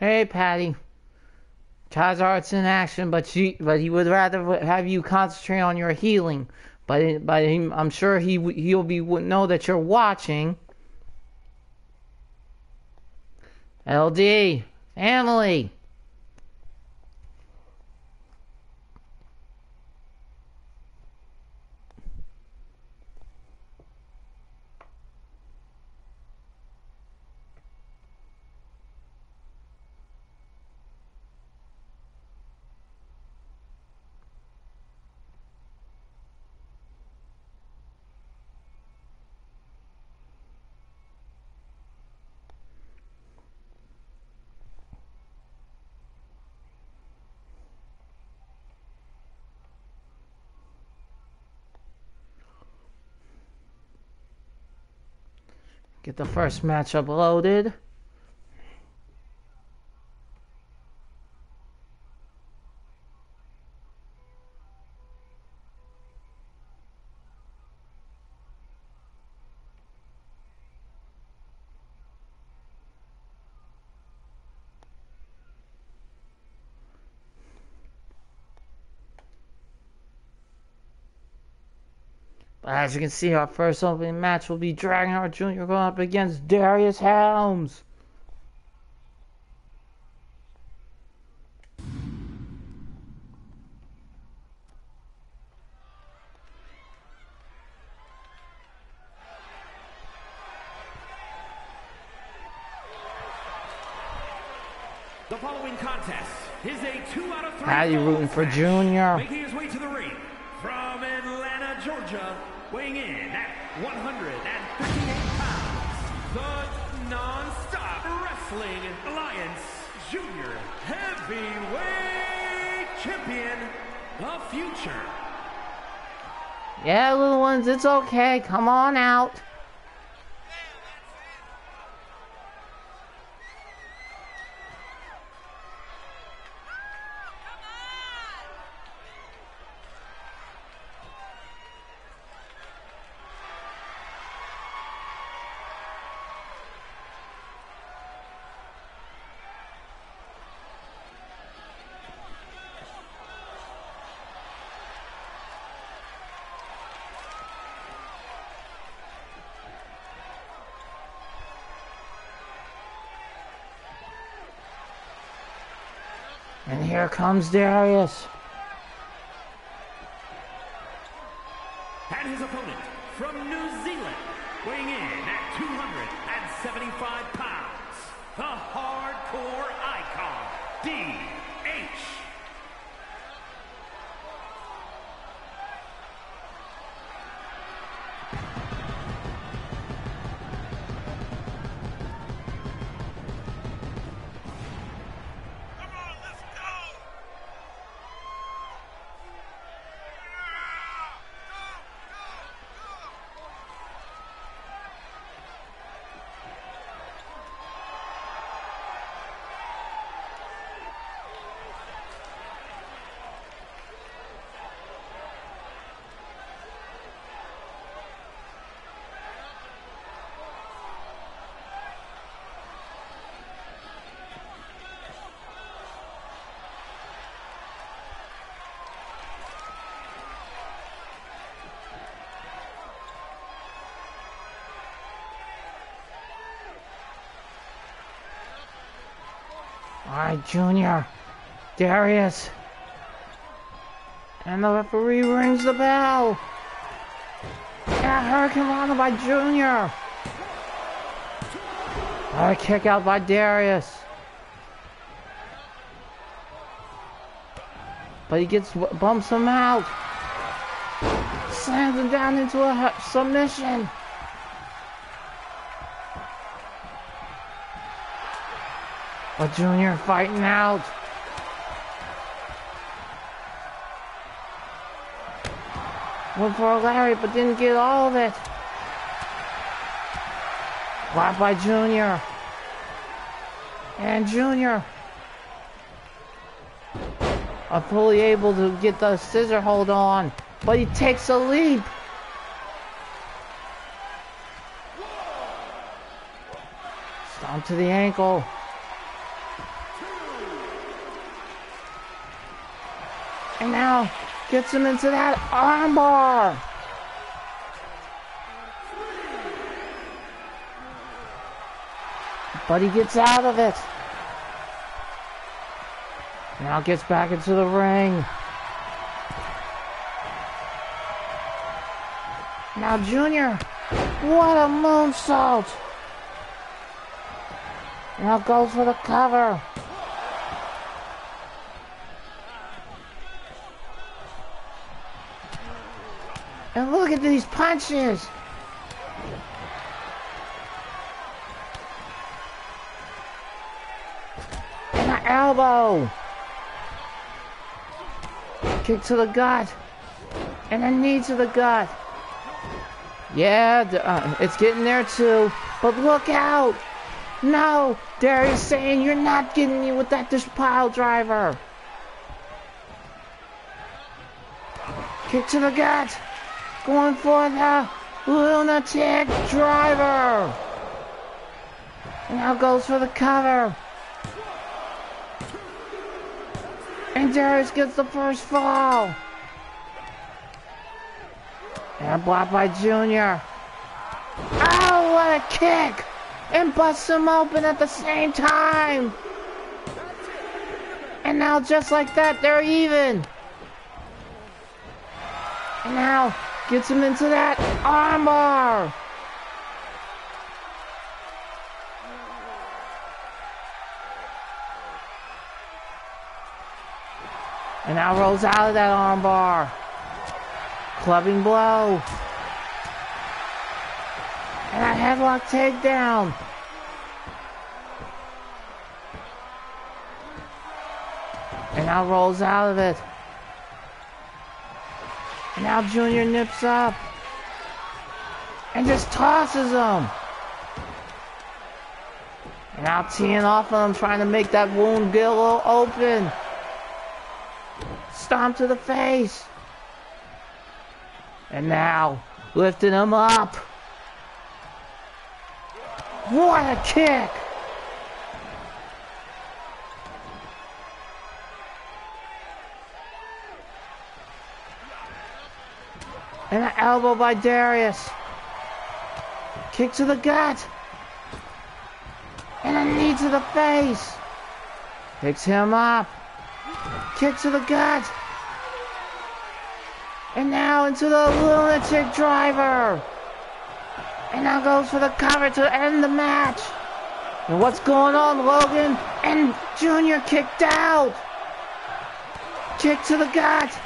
Hey, Patty. Charizard's in action, but she, but he would rather have you concentrate on your healing. But, but he, I'm sure he he'll be know that you're watching. LD, family. Get the first matchup loaded. As you can see, our first opening match will be Dragonheart Jr. going up against Darius Helms. The following contest is a two out of three. How you rooting for Junior? Making his way to the ring from Atlanta, Georgia, weighing in at 158 pounds, the Non-Stop Wrestling Alliance Junior Heavyweight Champion, the Future. Yeah, little ones, it's okay. Come on out. Here comes Darius. All right, Junior. Darius. And the referee rings the bell. Yeah, Hurricane Rana by Junior. Right, kick out by Darius. But he gets bumps him out. Slams him down into a submission. But Junior fighting out. Went for a Larry, but didn't get all of it. Blocked by Junior. And Junior are fully able to get the scissor hold on, but he takes a leap. Stomp to the ankle. Gets him into that armbar. But he gets out of it. Now gets back into the ring. Now Junior, what a moonsault! Now goes for the cover. And look at these punches! An elbow! Kick to the gut! And a knee to the gut! Yeah, uh, it's getting there too. But look out! No! Darius saying you're not getting me with that this pile driver! Kick to the gut! Going for the lunatic driver! Now goes for the cover! And Darius gets the first fall! And blocked by Junior. Oh, what a kick! And busts him open at the same time! And now just like that, they're even! And now gets him into that armbar! And now rolls out of that armbar. Clubbing blow. And a headlock takedown. And now rolls out of it. And now Junior nips up. And just tosses him. And now teeing off on him, trying to make that wound get a little open. Stomp to the face. And now, lifting him up. What a kick! And an elbow by Darius. Kick to the gut. And a knee to the face. Picks him up. Kick to the gut. And now into the lunatic driver. And now goes for the cover to end the match. And what's going on, Logan? And Junior kicked out. Kick to the gut.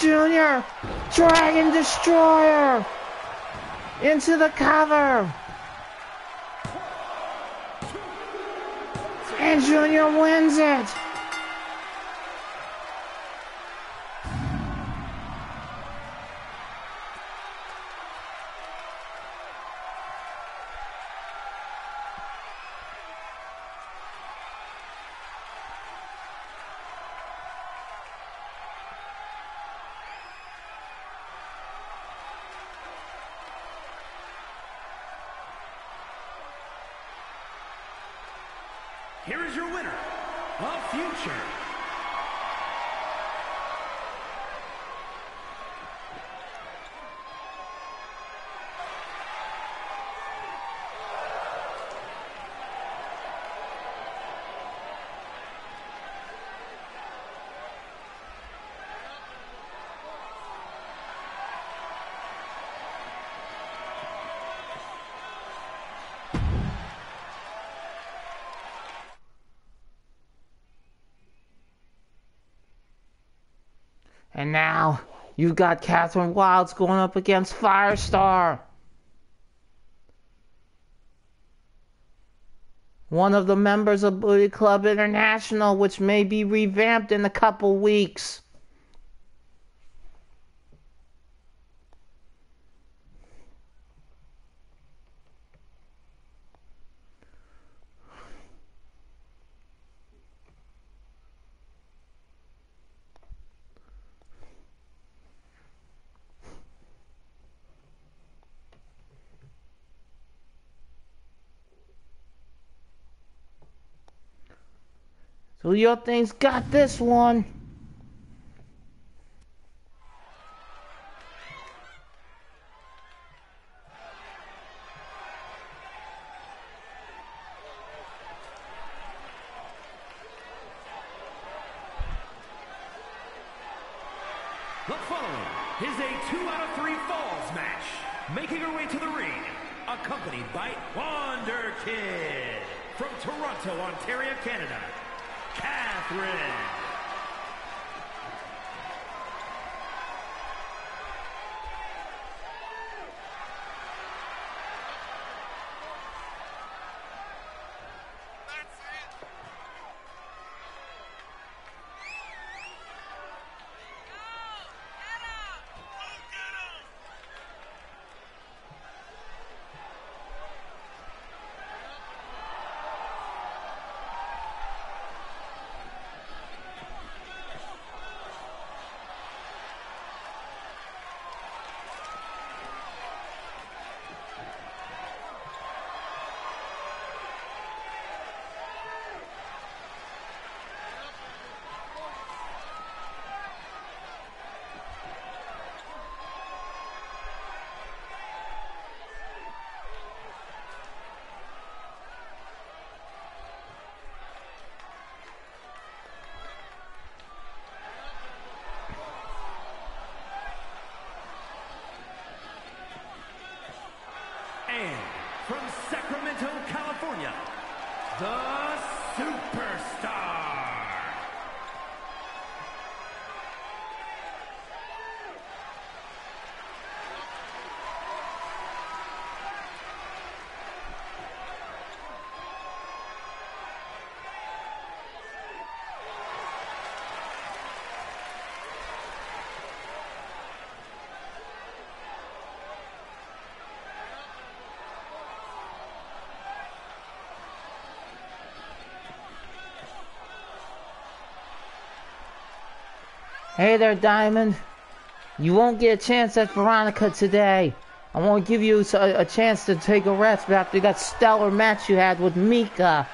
Junior, Dragon Destroyer. Into the cover. And Junior wins it. And now you've got Catherine Wilds going up against Firestar. One of the members of Booty Club International, which may be revamped in a couple weeks. Your thing's got this one. Hey there, Diamond. You won't get a chance at Veronica today. I want to give you a, a chance to take a rest after that stellar match you had with Mika.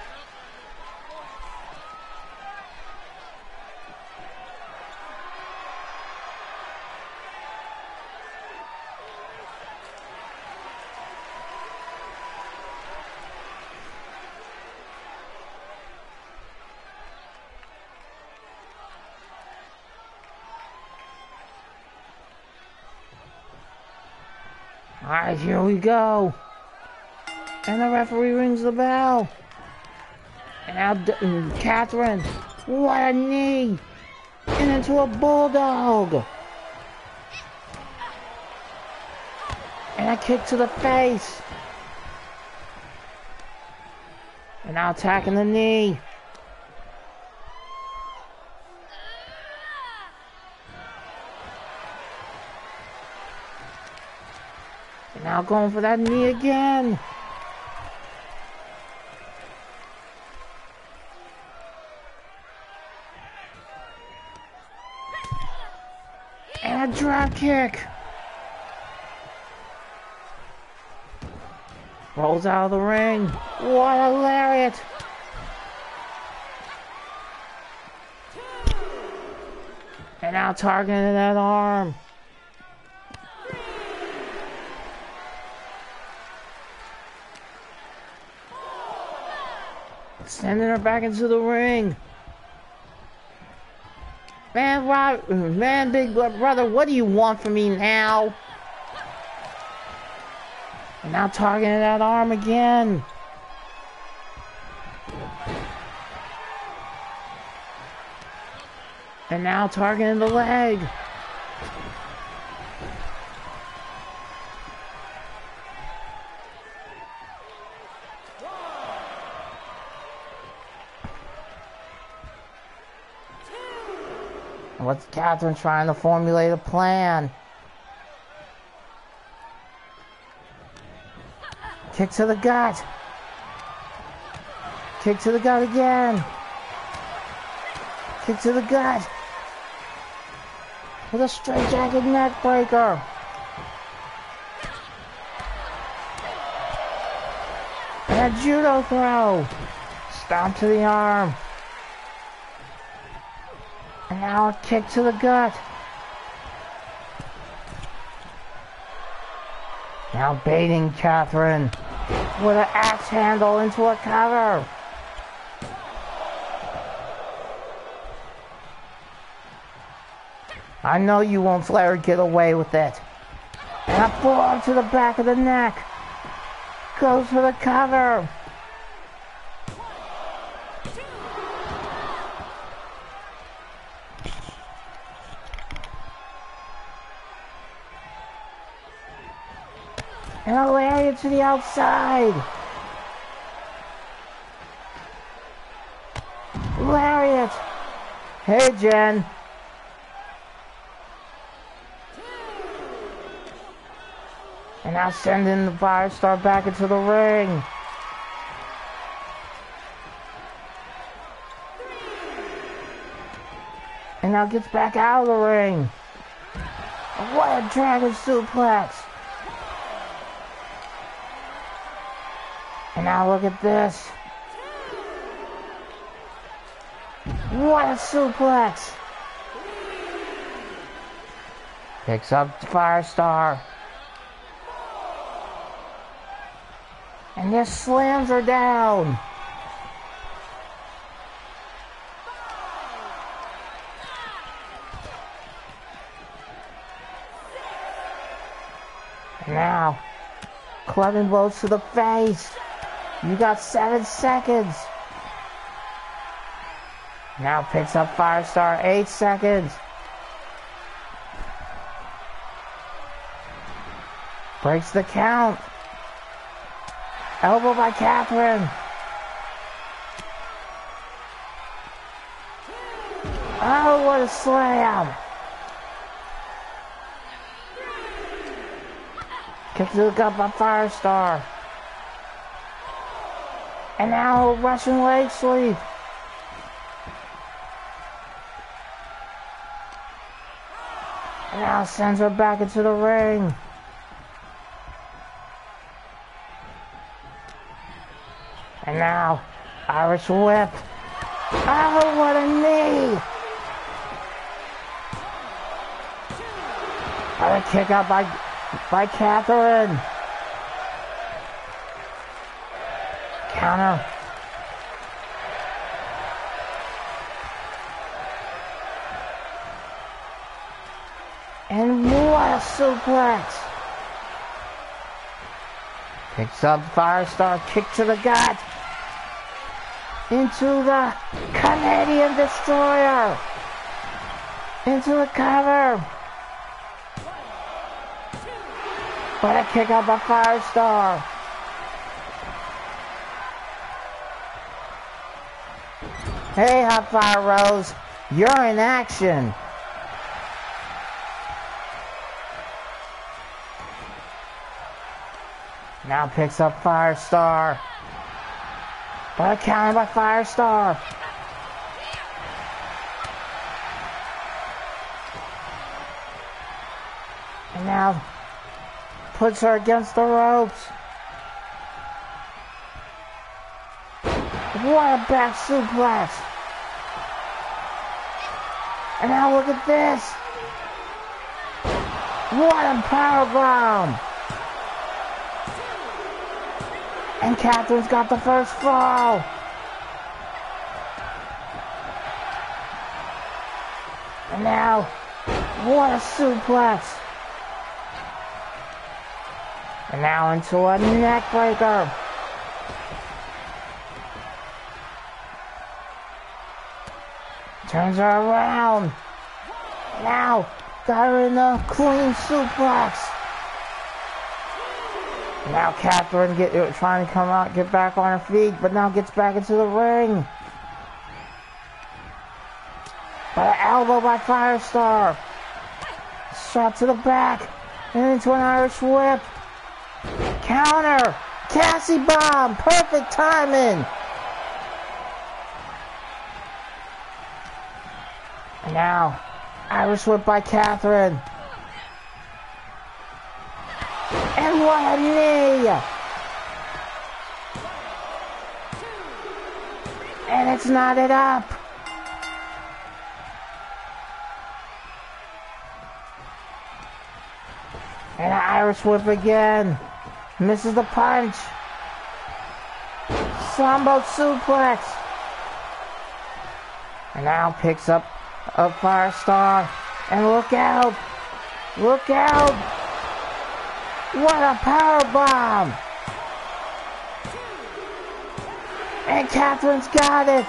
Alright, here we go. And the referee rings the bell. And mm, Catherine, what a knee! And into a bulldog! And a kick to the face! And now attacking the knee. Now going for that knee again. And a drop kick. Rolls out of the ring. What a lariat. And now targeting that arm. Sending her back into the ring. Man, Rob, man, big brother, what do you want from me now? And now targeting that arm again. And now targeting the leg. What's Catherine trying to formulate a plan? Kick to the gut. Kick to the gut again. Kick to the gut. With a straight jacket neck breaker. And a judo throw. Stomp to the arm. And now kick to the gut. Now baiting Catherine with an axe handle into a cover. I know you won't let her get away with it. And a forearm to the back of the neck. Goes for the cover. And a lariat to the outside. Lariat. Hey, Jen. And now sending the Firestar back into the ring. And now gets back out of the ring. What a dragon suplex. Now look at this. What a suplex. Picks up Firestar. And just slams her down. Now, clubbing blows to the face. You got seven seconds. Now picks up Firestar, eight seconds. Breaks the count. Elbow by Catherine. Oh, what a slam. Kick to the gut by Firestar. And now Russian leg sweep. And now sends her back into the ring. And now, Irish whip. Oh, what a knee! What a kick out by, by Catherine. Counter. And what a suplex! Picks up Firestar, kick to the gut. Into the Canadian Destroyer. Into the cover. What a kick out by Firestar. Hey, Hot Fire Rose, you're in action. Now picks up Firestar. But counted by Firestar. And now puts her against the ropes. What a back suplex. And now look at this. What a power bomb. And Catherine's got the first fall. And now, what a suplex. And now into a neck Turns her around. Now, got her in a clean suplex. Now Catherine get, uh, trying to come out, get back on her feet, but now gets back into the ring. By elbow by Firestar. Shot to the back. And into an Irish whip. Counter. Cassie bomb. Perfect timing. Now, Irish whip by Catherine. And what a knee! And it's knotted up. And an Irish whip again. Misses the punch. Sambo suplex. And now picks up a Firestar. And look out! Look out! What a power bomb! And Catherine's got it!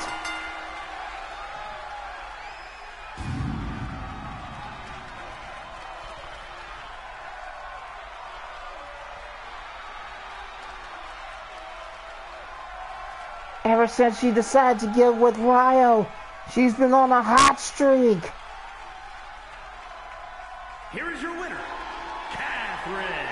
Ever since she decided to get with Ryo, she's been on a hot streak. Here is your winner, Catherine.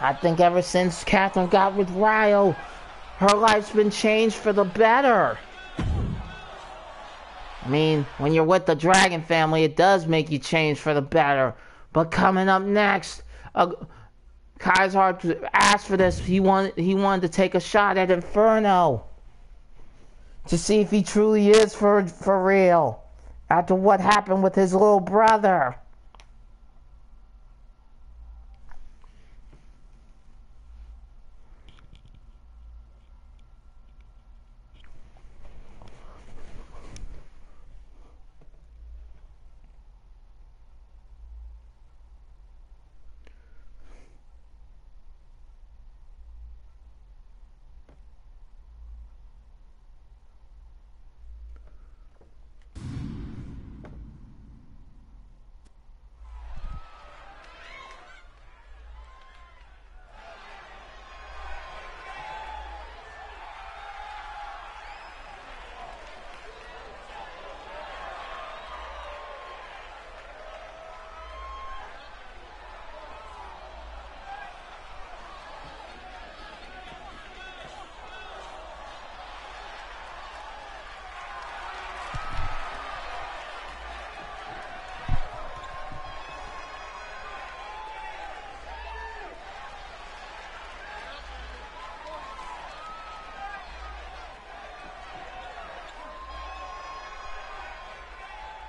I think ever since Catherine got with Ryo, her life's been changed for the better. I mean, when you're with the Dragon family, it does make you change for the better. But coming up next, uh, Kaiser asked for this. He wanted he wanted to take a shot at Inferno to see if he truly is for for real after what happened with his little brother.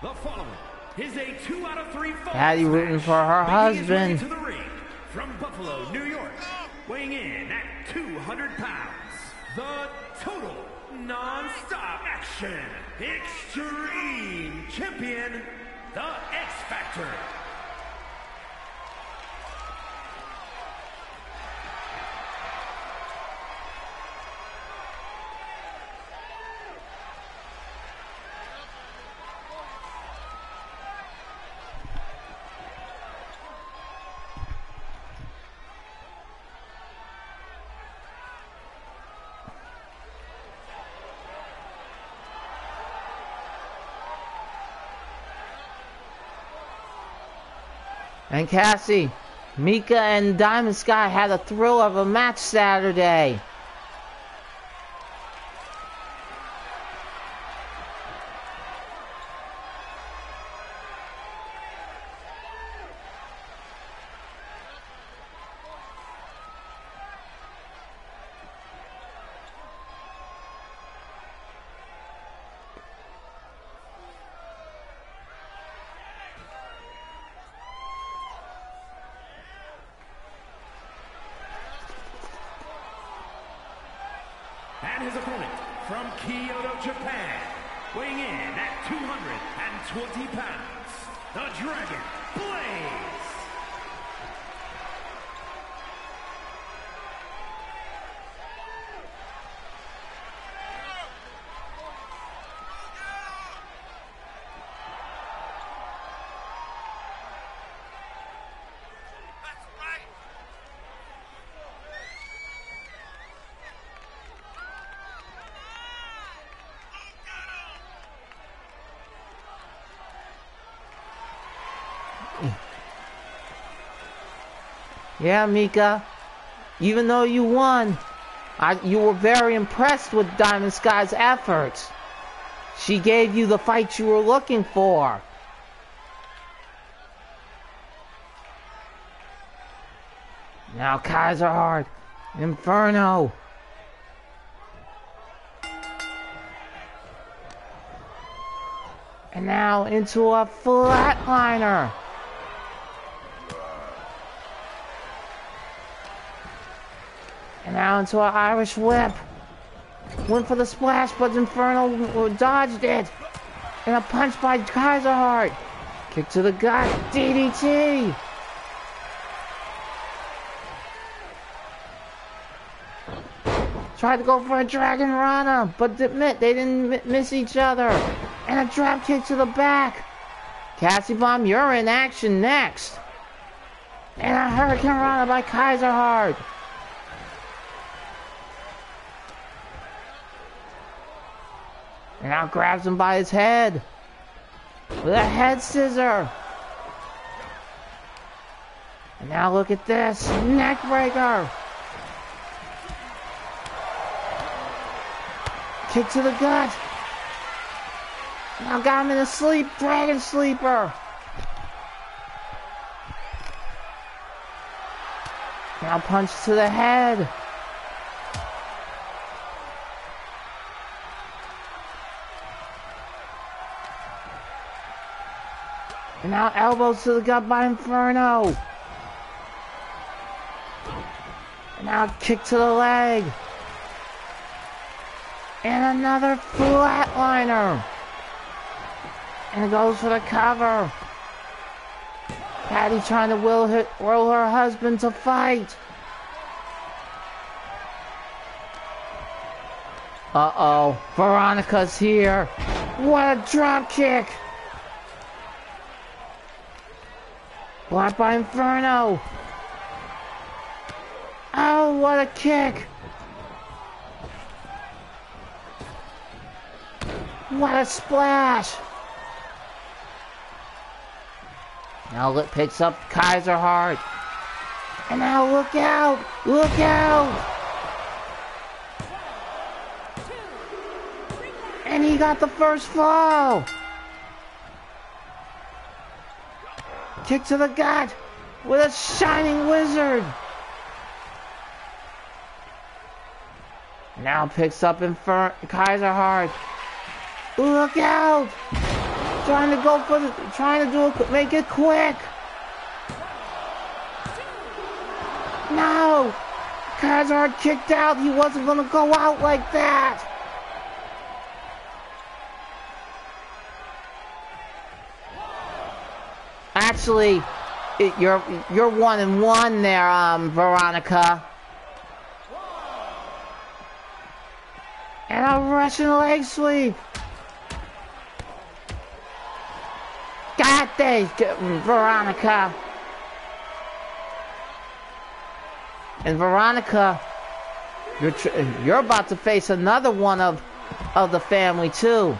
The following is a two out of three Patty rooting for her husband. To the ring from Buffalo, New York, weighing in at 200 pounds, the total non-stop action. Extreme champion, the X Factor. And Cassie, Mika and Diamond Sky had a thrill of a match Saturday. And his opponent from Kyoto, Japan, weighing in at 220 pounds, the Dragon Blaze. Yeah, Mika. Even though you won, I, you were very impressed with Diamond Sky's efforts. She gave you the fight you were looking for. Now Kaiser Hard, Inferno. And now into a flatliner. Now into an Irish whip. Went for the splash, but Inferno dodged it. And a punch by Kaiserhart. Kick to the gut. DDT. Tried to go for a Dragon Rana, but admit they didn't miss each other. And a drop kick to the back. Cassie Bomb, you're in action next. And a Hurricane Rana by Kaiser And now grabs him by his head. With a head scissor. And now look at this. Neck breaker. Kick to the gut. Now got him in a sleep. Dragon sleeper. Now punch to the head. And now elbows to the gut by Inferno. And now kick to the leg. And another flatliner. And it goes for the cover. Patty trying to will her, will her husband to fight. Uh-oh. Veronica's here. What a drop kick. Blocked by Inferno. Oh, what a kick. What a splash. Now it picks up Kaiser Hart. And now look out! Look out! And he got the first fall! Kick to the gut with a shining wizard. Now picks up Infer Kaiser Hart. Look out! Trying to go for the, trying to do it, make it quick. No! Kaiser kicked out. He wasn't gonna go out like that. Actually, it, you're you're one and one there, um, Veronica. And a Russian leg sweep. Got this, Veronica. And Veronica, you're you're about to face another one of of the family too,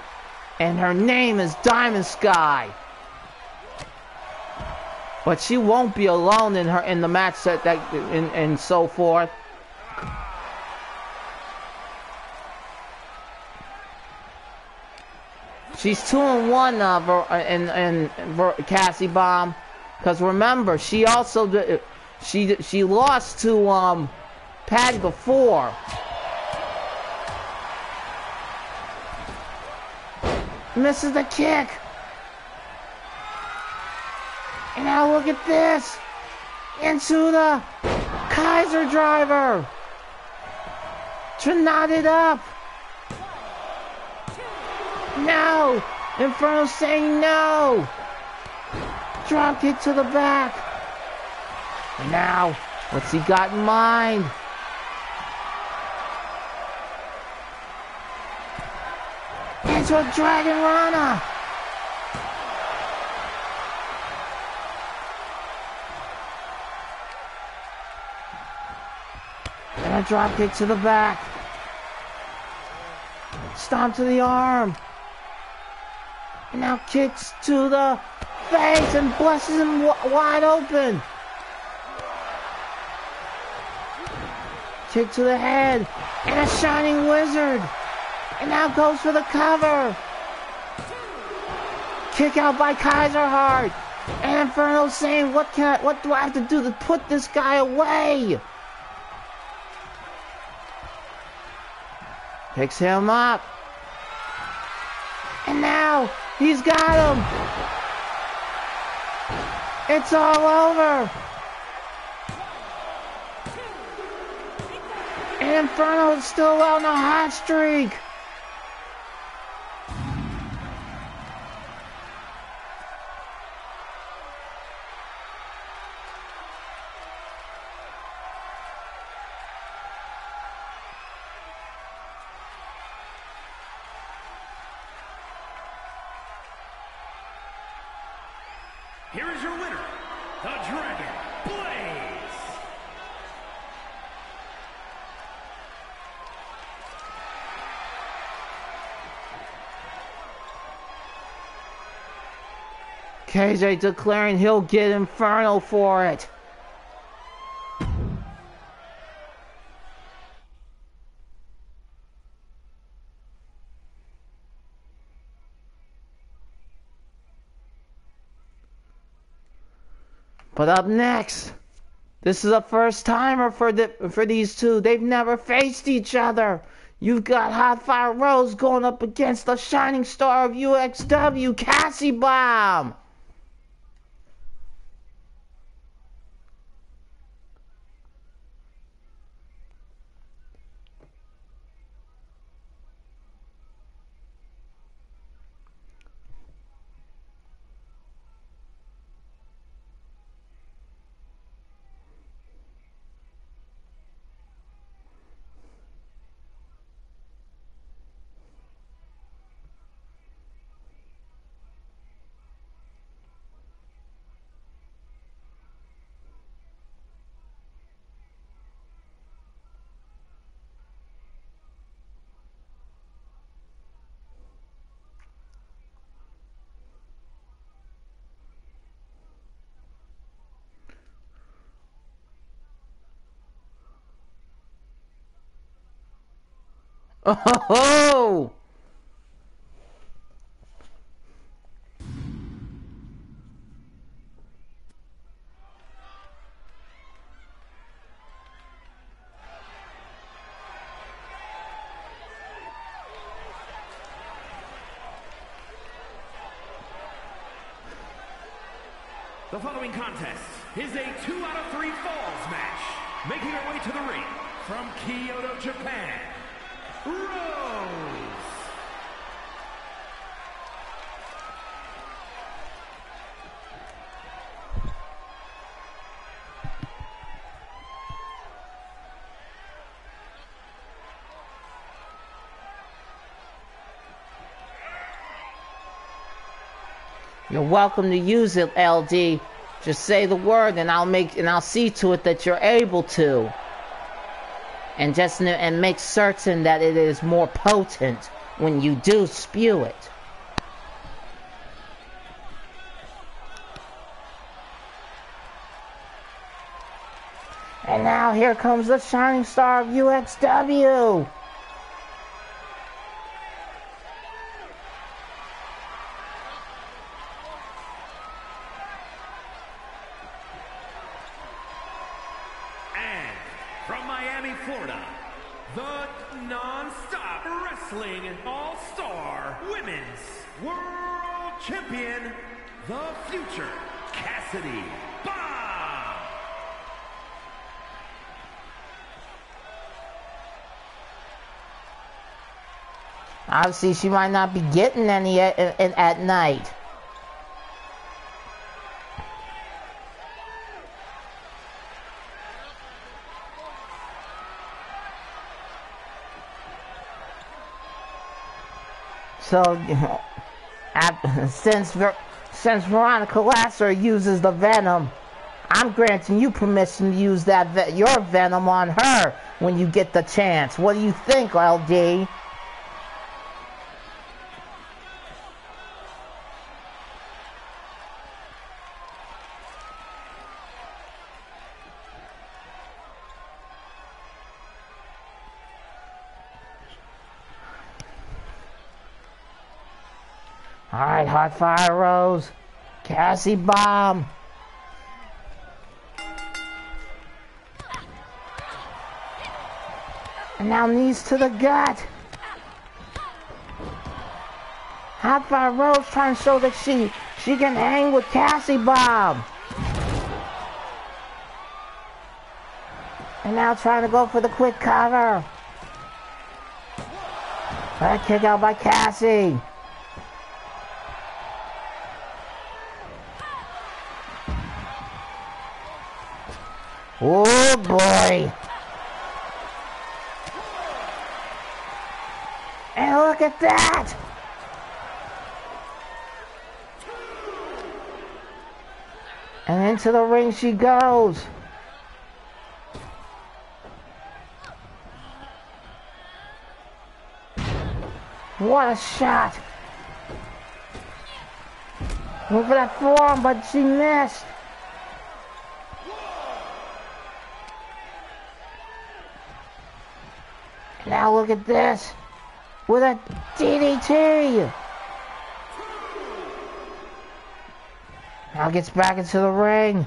and her name is Diamond Sky. But she won't be alone in her in the match that that and, and so forth. She's two and one uh, in in Cassie Bomb, because remember she also did, she she lost to um Patty before. Misses the kick. And now look at this. Into the Kaiser driver. To knot it up. No. Inferno saying no. Drop kick to the back. And now, what's he got in mind? Into a Dragon Rana. And a drop kick to the back. Stomp to the arm. And now kicks to the face and blesses him wide open. Kick to the head. And a shining wizard. And now goes for the cover. Kick out by Kaiser Hart. And Inferno saying, what can I, what do I have to do to put this guy away? Picks him up. And now he's got him. It's all over. And Inferno is still on a hot streak. KJ declaring he'll get Inferno for it. But up next, this is a first timer for the for these two. They've never faced each other. You've got Hot Fire Rose going up against the shining star of UXW, Cassie Bomb. Oh! The following contest is a two out of three falls match. Making her way to the ring from Kyoto, Japan, Rose. You're welcome to use it, LD. Just say the word and I'll make and I'll see to it that you're able to. And just and make certain that it is more potent when you do spew it. And now here comes the shining star of UXW. Obviously, she might not be getting any at, at, at night. So, since since Veronica Lasser uses the venom, I'm granting you permission to use that your venom on her when you get the chance. What do you think, LD? Fire Rose, Cassie Bomb. And now knees to the gut. Hot Fire Rose trying to show that she she can hang with Cassie Bomb. And now trying to go for the quick cover. That kick out by Cassie. At that! And into the ring she goes. What a shot! Went for that forearm, but she missed. Now look at this. With a DDT. Now gets back into the ring.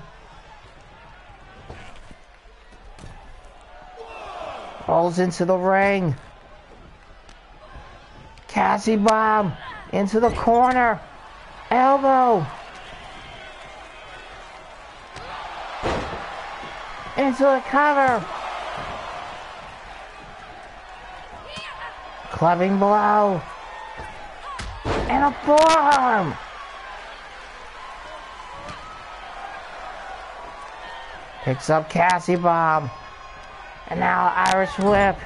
Rolls into the ring. Cassie bomb into the corner. Elbow. Into the cover. Clubbing blow. And a forearm. Picks up Cassie Bomb. And now Irish Whip.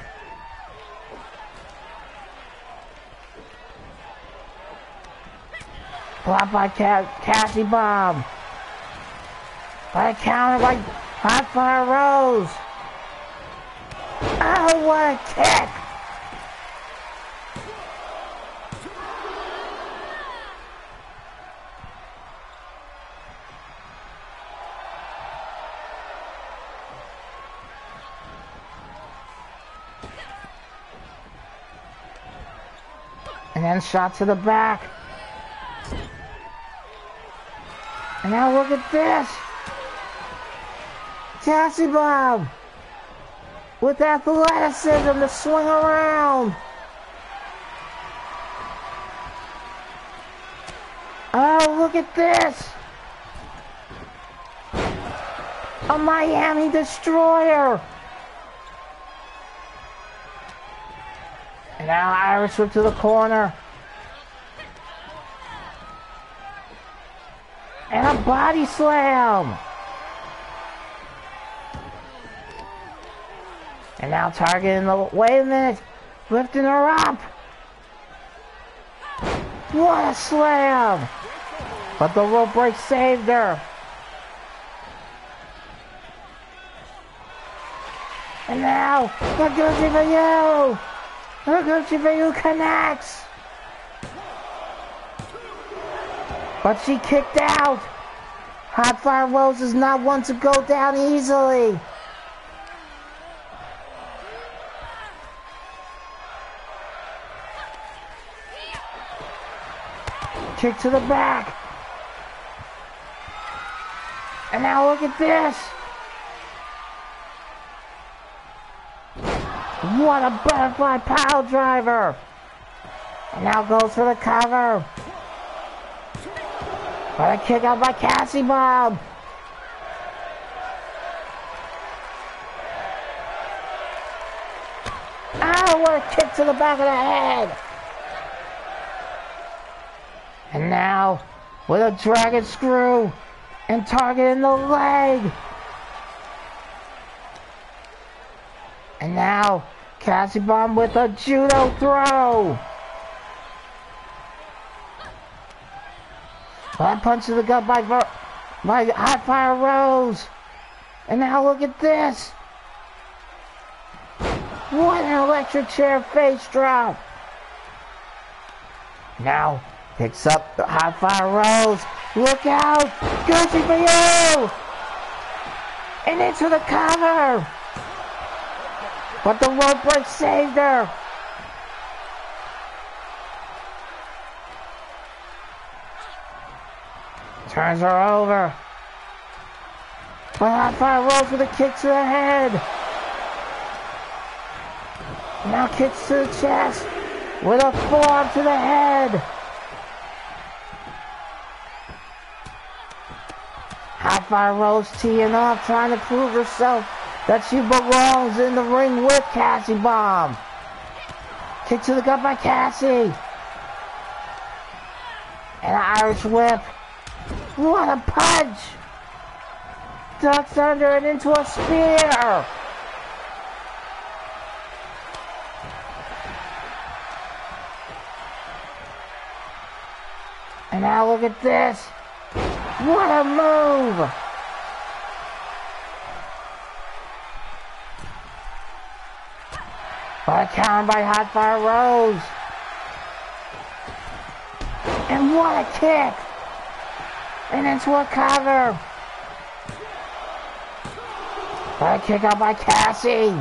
Blocked by Ca Cassie Bomb. By a counter by Hot Fire Rose. Oh, what a kick! And then shot to the back. And now look at this. Cassie Bomb. With athleticism to swing around. Oh, look at this. A Miami Destroyer. And now Irish whip to the corner. And a body slam. And now targeting the, wait a minute, lifting her up. What a slam. But the rope break saved her. And now, the Gucci for you. Gucci for you connects. But she kicked out. Hot Fire Rose is not one to go down easily. Kick to the back. And now look at this. What a butterfly pile driver. And now goes for the cover. What a kick out by Cassie Bomb. Oh, what a kick to the back of the head. And now, with a dragon screw and targeting the leg. And now, Cassie Bomb with a judo throw. One punch to the gut by, by Hot Fire Rose. And now look at this. What an electric chair face drop. Now, picks up the Hot Fire Rose. Look out! Gucci for you! And into the cover! But the rope point save her. Turns her over. But Hot Fire Rose with a kick to the head. Now kicks to the chest with a forearm to the head. Hot Fire Rose teeing off, trying to prove herself that she belongs in the ring with Cassie Bomb. Kick to the gut by Cassie. And an Irish whip. What a punch! Ducks under and into a spear. And now look at this. What a move! By count by Hot Fire Rose. And what a kick! And into a cover. By a kick out by Cassie.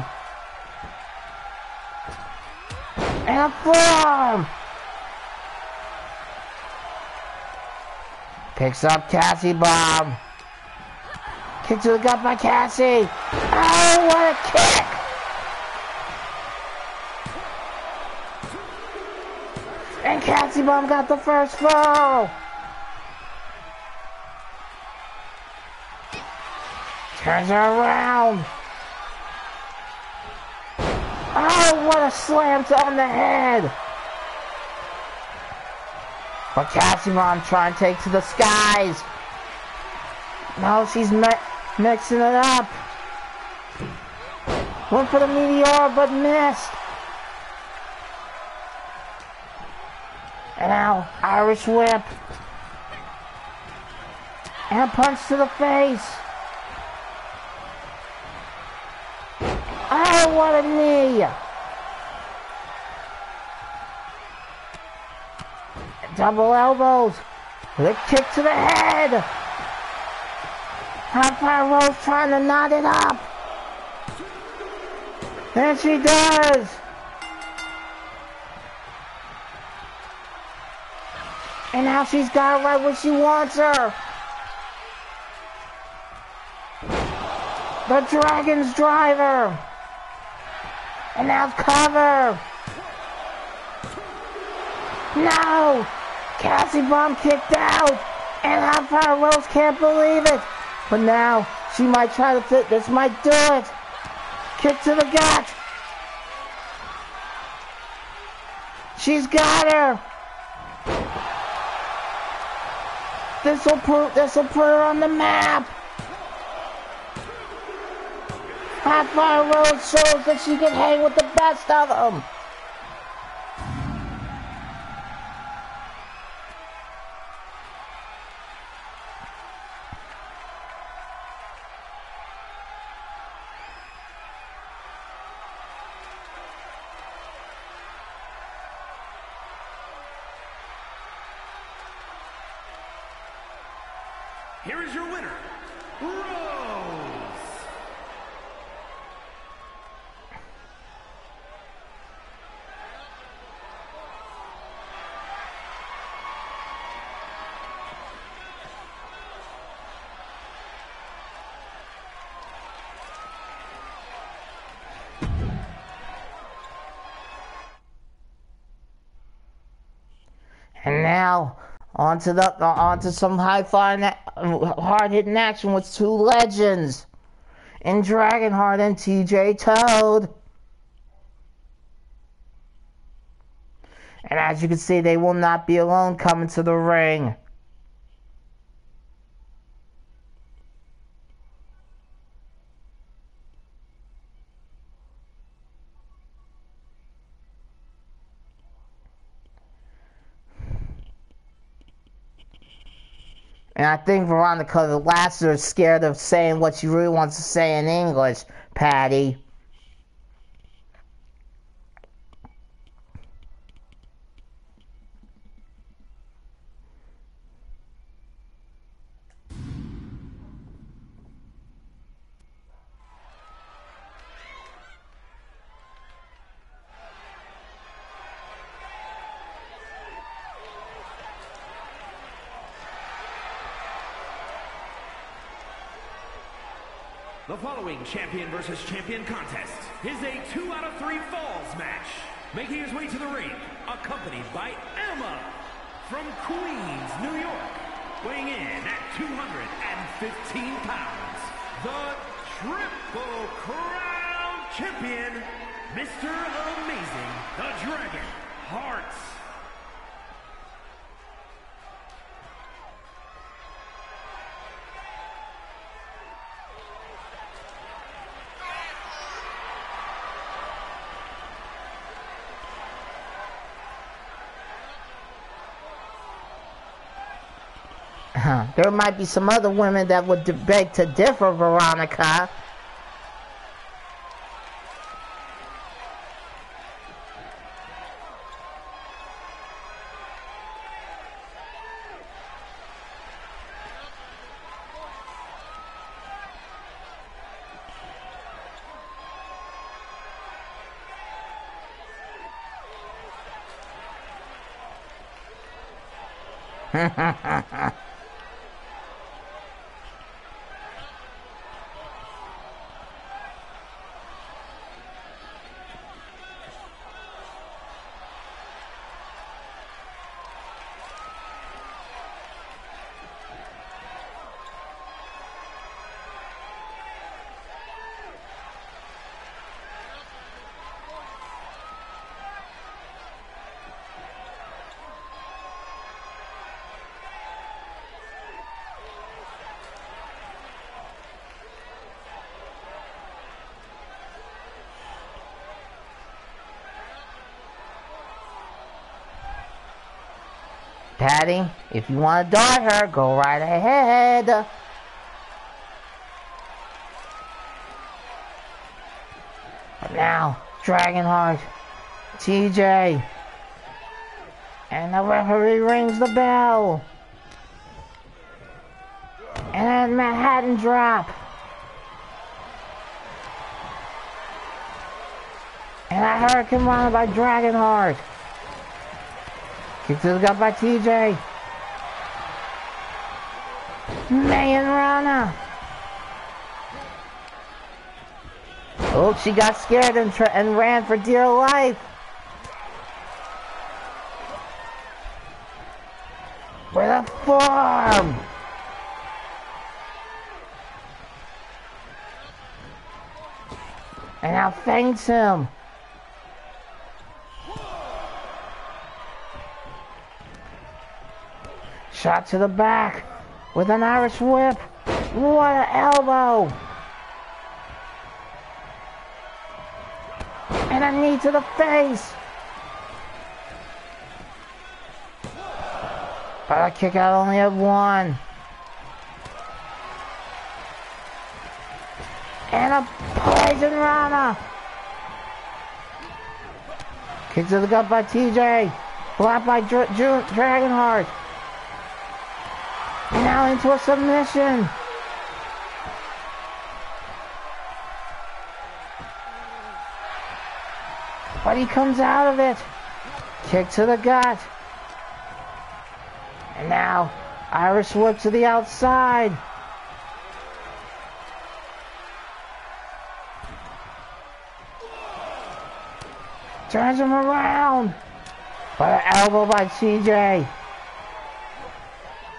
And a forearm. Picks up Cassie Bomb. Kick to the gut by Cassie. Oh, what a kick! And Cassie Bomb got the first fall. Turns around. Oh, what a slam to on the head. But Cassie Bomb trying to take to the skies. Now she's mi mixing it up. Went for the meteor, but missed. And now, Irish whip. And a punch to the face. Oh, what a knee. Double elbows. A kick to the head. Fire Rose trying to knot it up. And she does. And now she's got it right where she wants her. The Dragon's Driver. And now cover. No! Cassie Bomb kicked out. And Hot Fire Rose can't believe it. But now she might try to fit. This might do it. Kick to the gut. She's got her. This will put this will put her on the map. Hot Fire Rose shows that she can hang with the best of them. Here is your winner, Rose. And now onto the onto some high flying, hard hitting action with two legends, in Dragonheart and T.J. Toad. And as you can see, they will not be alone coming to the ring. And I think Veronica the Lasser is scared of saying what she really wants to say in English, Patty. The following champion versus champion contest is a two out of three falls match. Making his way to the ring, accompanied by Emma from Queens, New York. weighing in at 215 pounds, the Triple Crown Champion, Mr. Amazing, the Dragon Hearts. There might be some other women that would beg to differ, Veronica. Patty, if you want to dart her, go right ahead. Now, Dragonheart, TJ, and the referee rings the bell. And Manhattan drop. And a Hurricane Run by Dragonheart. Kick to the gut by TJ. Mayan Rana. Oh, she got scared and, and ran for dear life. With a forearm. And now feints him. Shot to the back with an Irish whip. What an elbow. And a knee to the face. But a kick out only had one. And a poison rana. Kick to the gut by TJ. Blocked by Dra Dragonheart. Now into a submission. But he comes out of it. Kick to the gut. And now, Irish whip to the outside. Turns him around. But an elbow by TJ.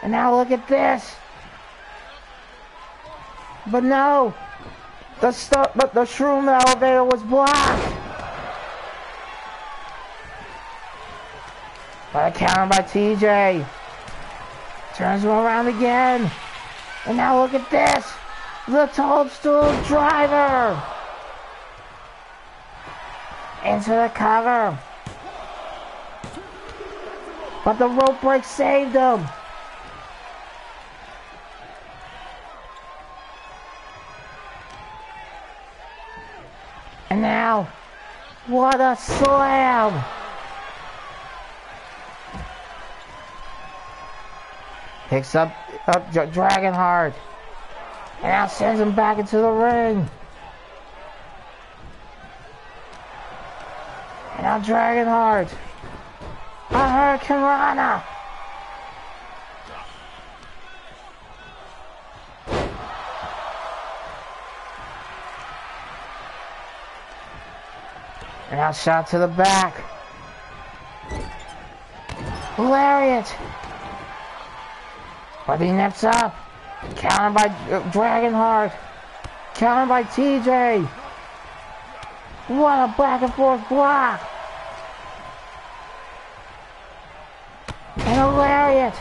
And now look at this. But no. The stu but the shroom elevator was blocked. But a counter by TJ. Turns him around again. And now look at this. The toadstool driver. Into the cover. But the rope break saved him. What a slam! Picks up, up Dragonheart. And now sends him back into the ring. And now Dragonheart. A Hurricane Rana. Now shot to the back. Lariat. But he nips up. Countered by Dragonheart. Countered by TJ. What a back and forth block. And a lariat.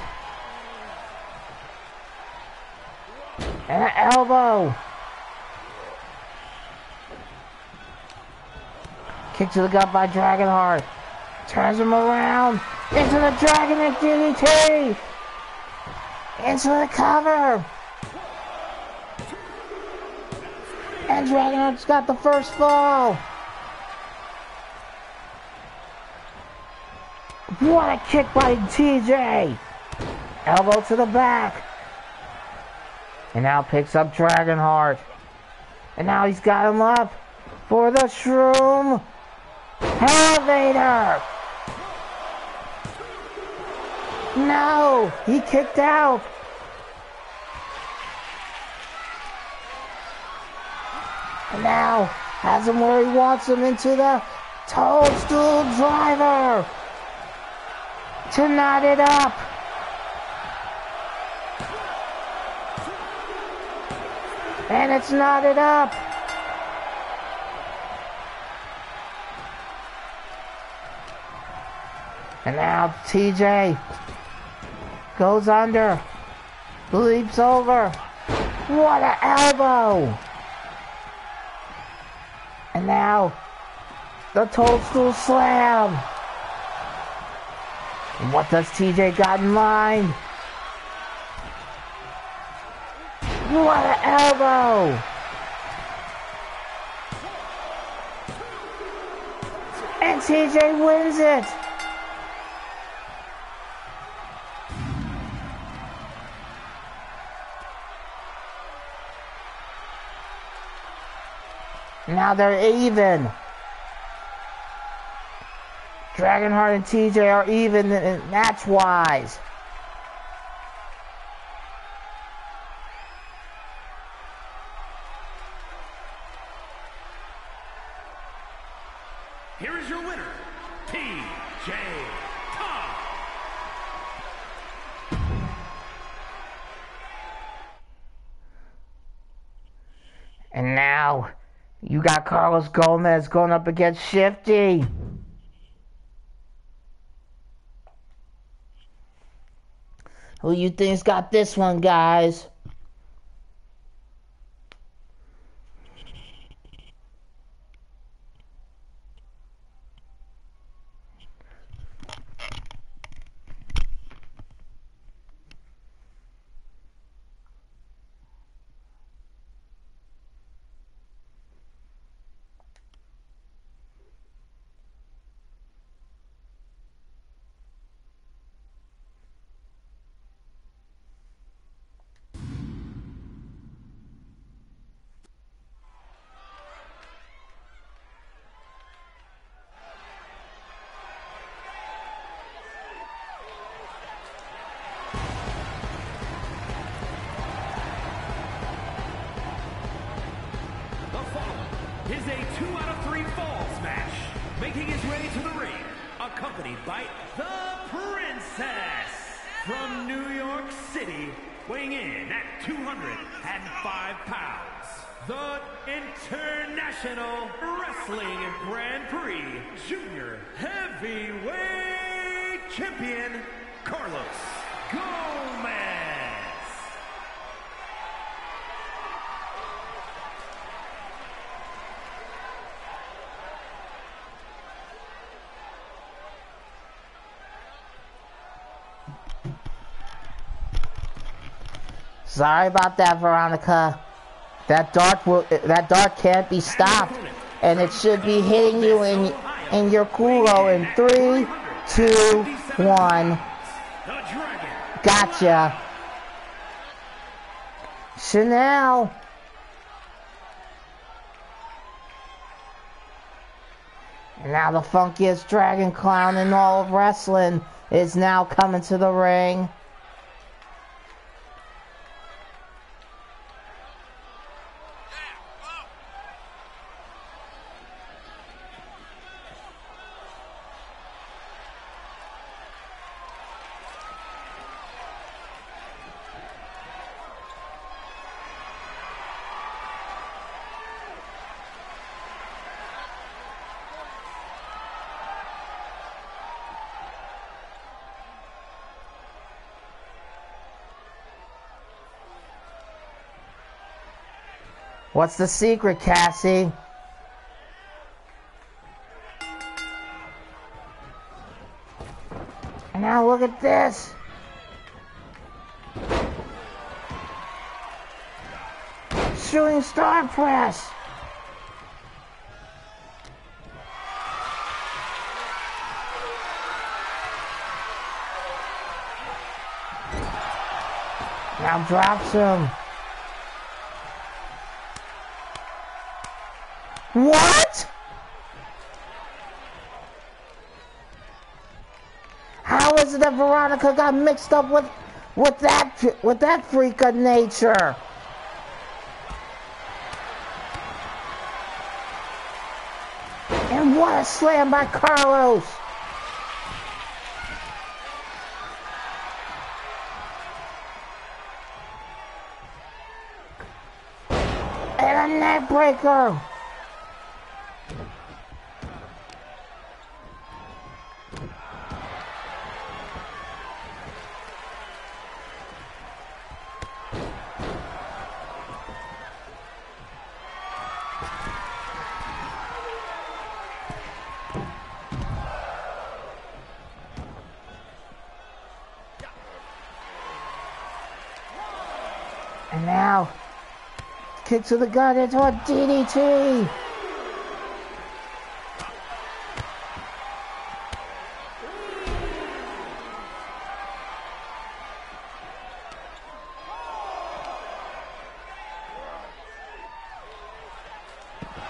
And an elbow. Kick to the gut by Dragonheart. Turns him around. Into the Dragon and DDT. Into the cover. And Dragonheart's got the first fall. What a kick by TJ. Elbow to the back. And now picks up Dragonheart. And now he's got him up for the Shroom Elevator. No, he kicked out. And now has him where he wants him into the toadstool driver to knot it up. And it's knotted up. And now TJ goes under, leaps over. What an elbow! And now the toadstool slam. What does TJ got in mind? What an elbow! And TJ wins it! Now they're even. Dragonheart and TJ are even match wise. Here is your winner, TJ. And now you got Carlos Gomez going up against Shifty. Who you think's got this one, guys? Sorry about that, Veronica. That dart will, that dart can't be stopped, and it should be hitting you in in your culo in three, two, one. Gotcha. Chanel. Now the funkiest dragon clown in all of wrestling is now coming to the ring. What's the secret, Cassie? Now look at this. Shooting star press. Now drops him. What? How is it that Veronica got mixed up with with that with that freak of nature? And what a slam by Carlos! And a neck breaker! Kick to the gut into a DDT.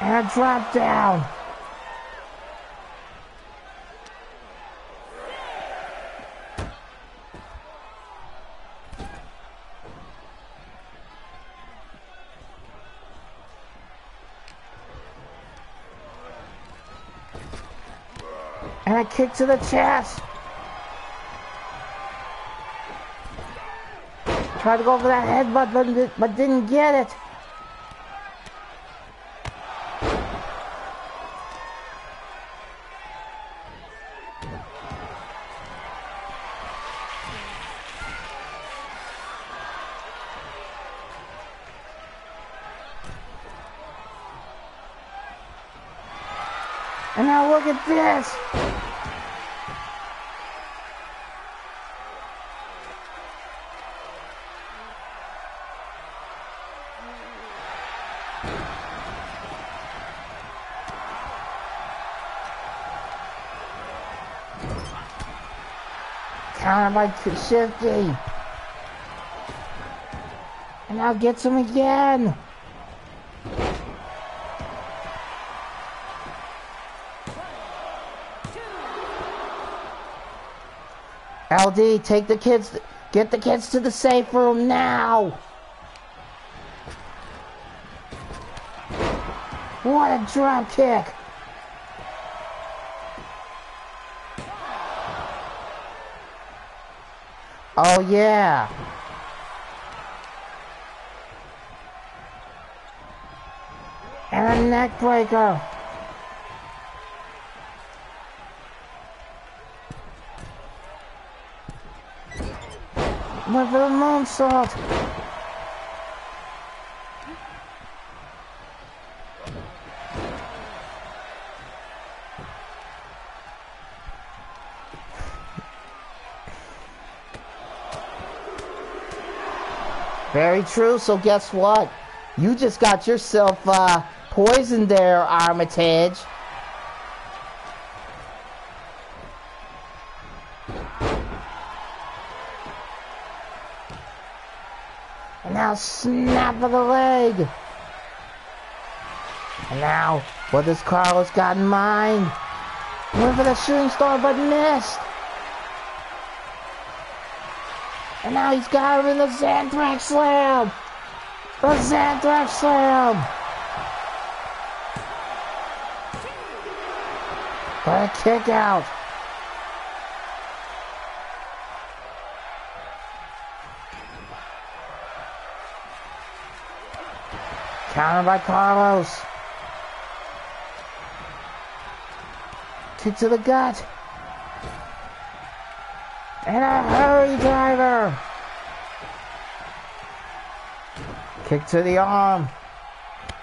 And drop down. A kick to the chest. Tried to go for that headbutt, but, but didn't get it. Counter by Shifty. And now gets him again. LD, take the kids, get the kids to the safe room now. What a drop kick. Oh yeah. And a neck breaker. Went for the moonsault. Very true. So guess what? You just got yourself uh, poisoned there, Armitage. And now snap of the leg. And now, what does Carlos got in mind? Went for the shooting star but missed. And now he's got him in the Xanthrax Slam. The Xanthrax Slam. What a kick out. Counter by Carlos. Kick to the gut. And a hurry driver. Kick to the arm.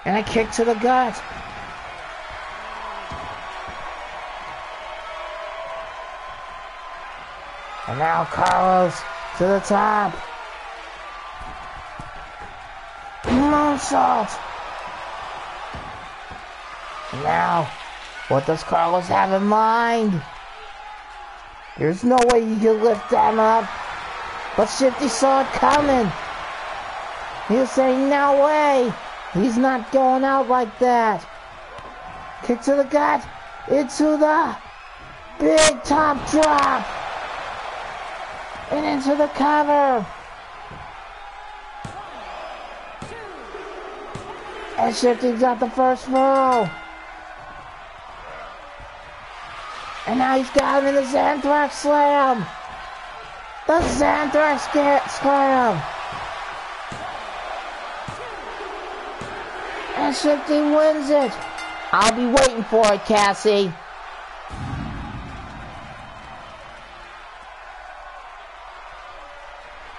And a kick to the gut. And now Carlos to the top. Moonsault. Now, what does Carlos have in mind? There's no way you can lift them up. But Shifty saw it coming. He saying, no way. He's not going out like that. Kick to the gut. Into the big top drop. And into the cover. And Shifty got the first roll. And now he's got him in the Xanthrax Slam. The Xanthrax Slam. And Shifty wins it. I'll be waiting for it, Cassie.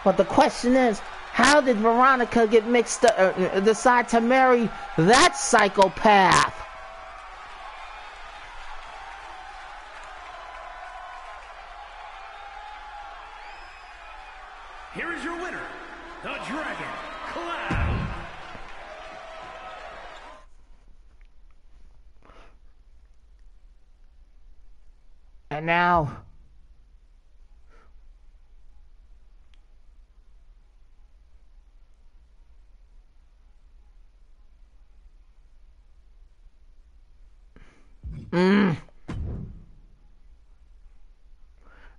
But the question is, how did Veronica get mixed up, uh, decide to marry that psychopath? And now, Mm.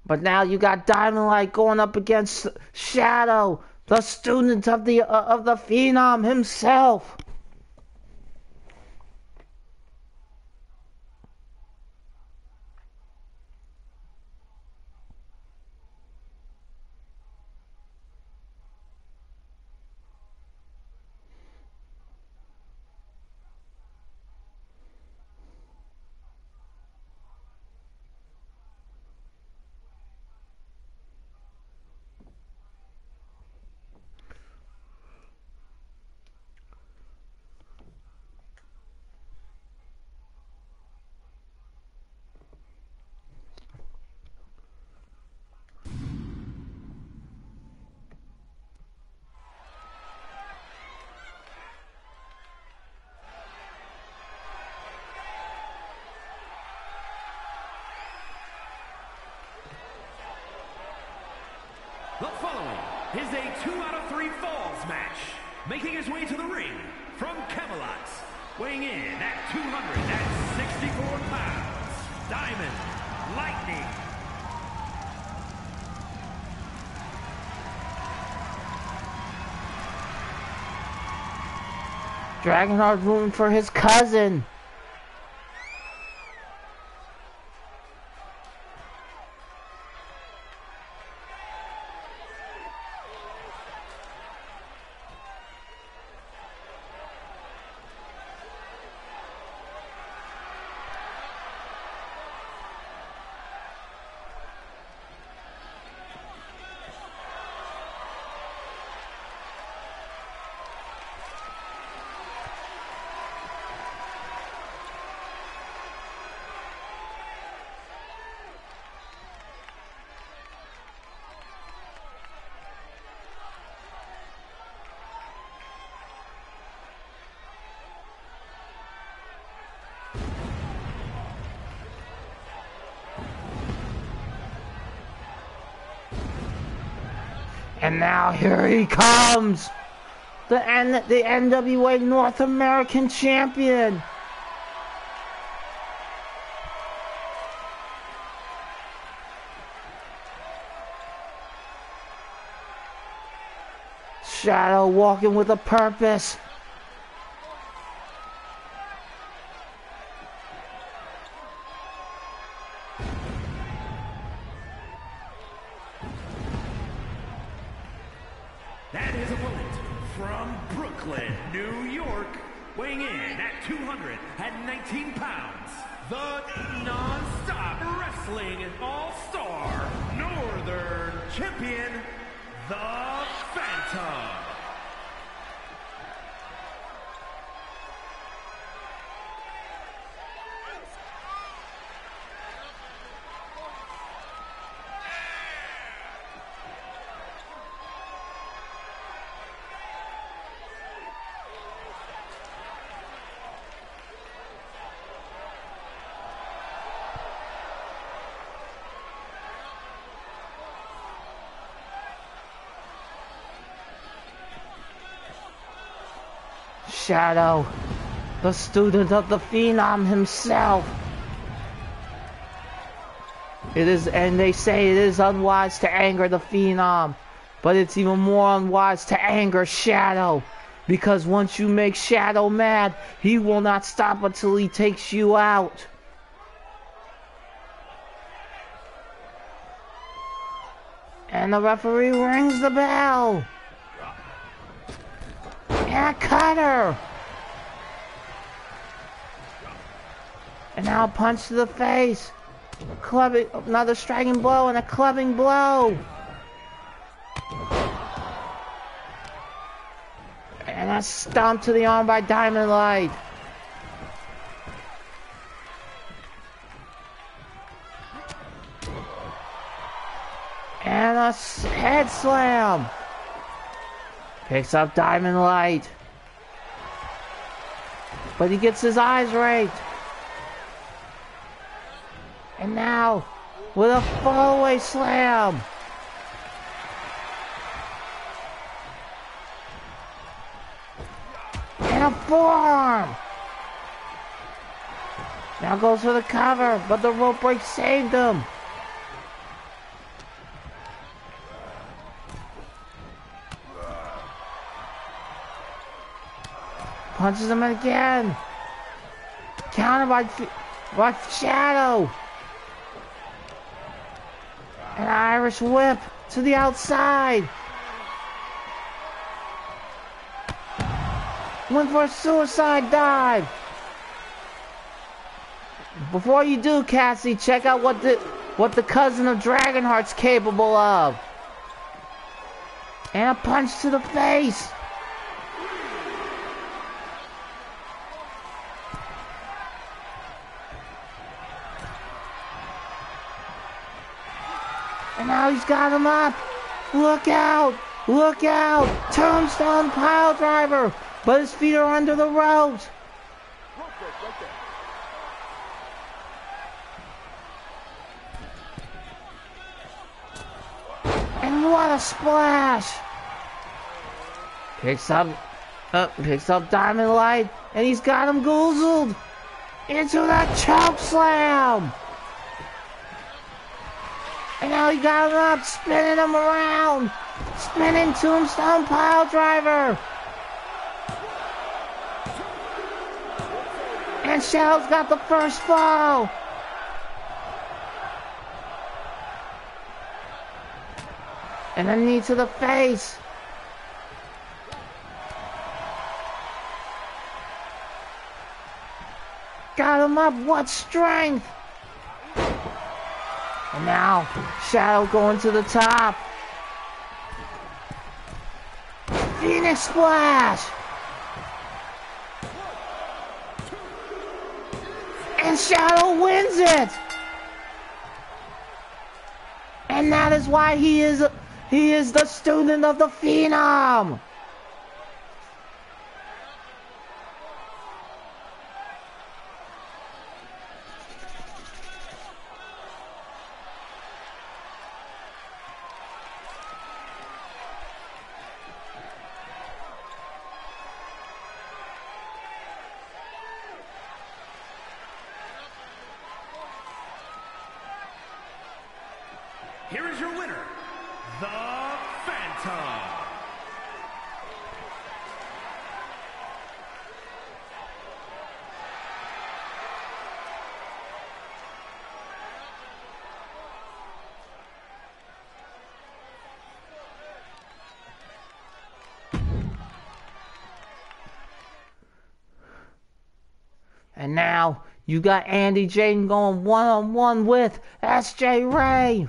But now you got Diamond Light going up against Shadow, the student of the uh, of the Phenom himself. Dragonheart rooting for his cousin. And now here he comes. The, N the NWA North American Champion. Shadow walking with a purpose. From Brooklyn, New York, weighing in at 219 pounds, the non-stop wrestling all-star Northern Champion, the Phantom. Shadow, the student of the Phenom himself. It is, and they say it is unwise to anger the Phenom, but it's even more unwise to anger Shadow. Because once you make Shadow mad, he will not stop until he takes you out. And the referee rings the bell. And a cutter. And now a punch to the face. Clubbing, another striking blow and a clubbing blow. And a stomp to the arm by Diamond Light. And a head slam. Picks up Diamond Light. But he gets his eyes right. And now, with a fallaway slam. And a forearm. Now goes for the cover, but the rope break saved him. Punches him again. Counter by, by Shadow. An Irish whip to the outside. Went for a suicide dive. Before you do, Cassie, check out what the what the cousin of Dragonheart's capable of. And a punch to the face. Now he's got him up. Look out! Look out! Tombstone pile driver! But his feet are under the ropes. And what a splash! Picks up, uh, picks up Diamond Light, and he's got him goozled into that choke slam. Now he got him up, spinning him around. Spinning tombstone pile driver. And Shadow's got the first fall. And a knee to the face. Got him up, what strength! And now, Shadow going to the top. Phoenix Splash! And Shadow wins it! And that is why he is he is the student of the Phenom! Here is your winner, the Phantom. And now you got Andy Jaden going one on one with SJ Ray.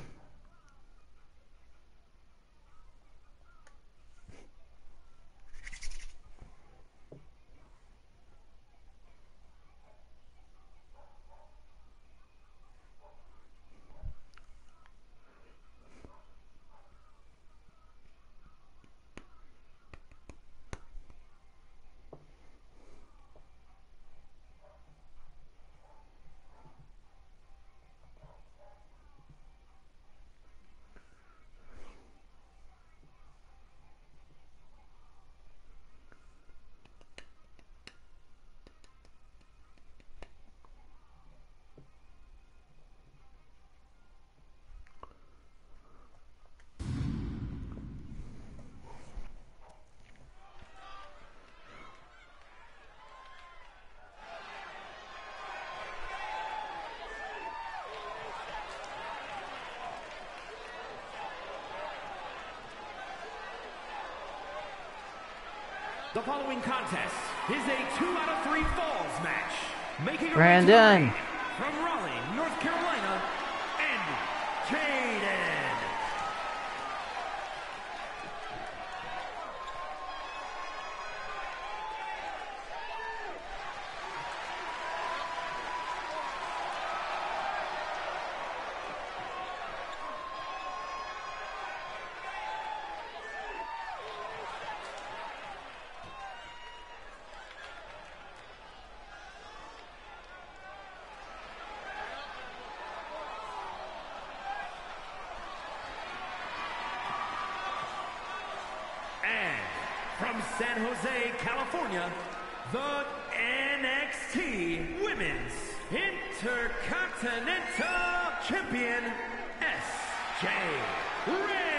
The following contest is a two out of three falls match. Making way Brandon. from Raleigh, North Carolina, Andy Jaden. And from San Jose, California, the NXT Women's Intercontinental Champion, S.J. Ray.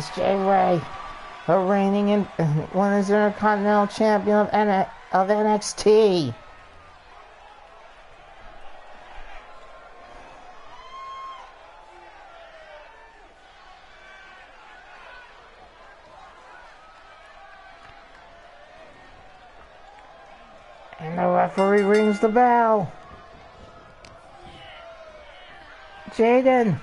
SJ Ray, the reigning in, women's intercontinental champion of, N- of NXT. And the referee rings the bell. Jaden.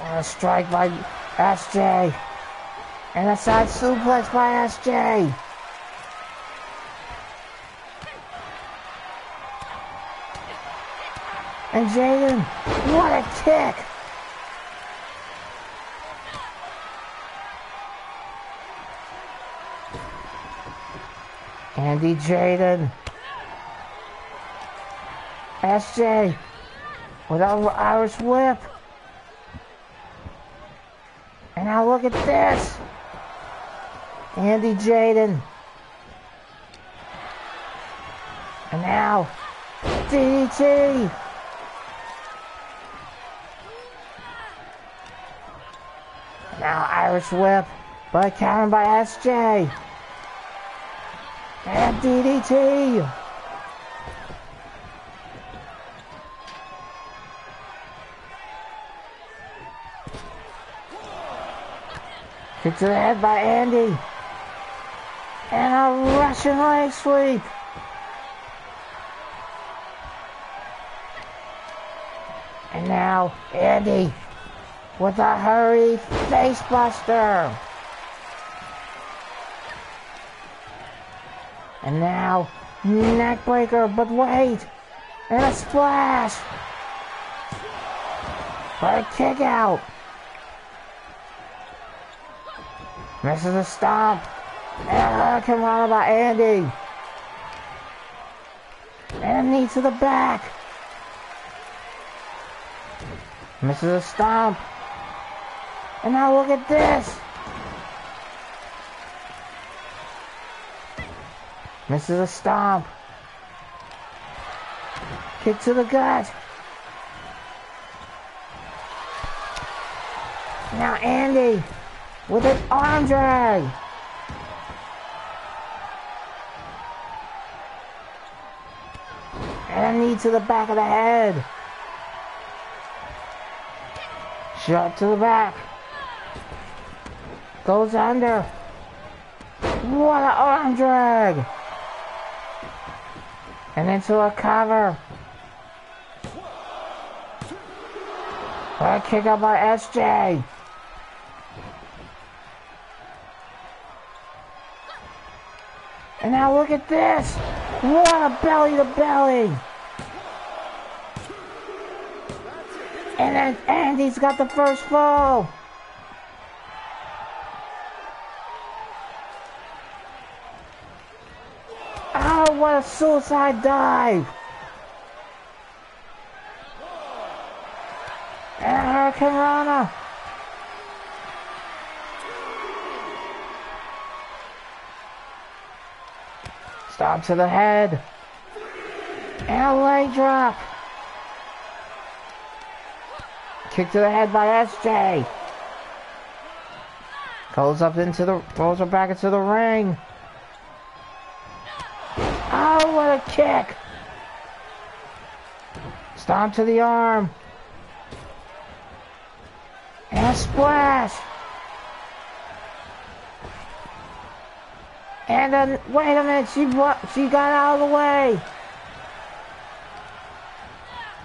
And a strike by SJ. And a side suplex by SJ. And Jaden, what a kick! Andy Jaden. SJ with an Irish whip. And now look at this. Andy Jaden. And now DDT. Now Irish whip, but countered by SJ. And DDT. Kick to the head by Andy. And a Russian leg sweep. And now Andy with a hurry face buster. And now neck breaker, but wait. And a splash. For a kick out. Misses a stomp. And a hurricane rana by Andy. And knee to the back. Misses a stomp. And now look at this. Misses a stomp. Kick to the gut. Now Andy with an arm drag. And a knee to the back of the head. Shot to the back. Goes under. What an arm drag. And into a cover. A kick out by SJ. And now look at this. What a belly to belly. And then Andy's got the first fall. Oh, what a suicide dive. And Hurricane Rana. Stomp to the head. And a leg drop. Kick to the head by SJ. Goes up into the, rolls her back into the ring. Oh, what a kick. Stomp to the arm. And a splash. And then, wait a minute, she she got out of the way.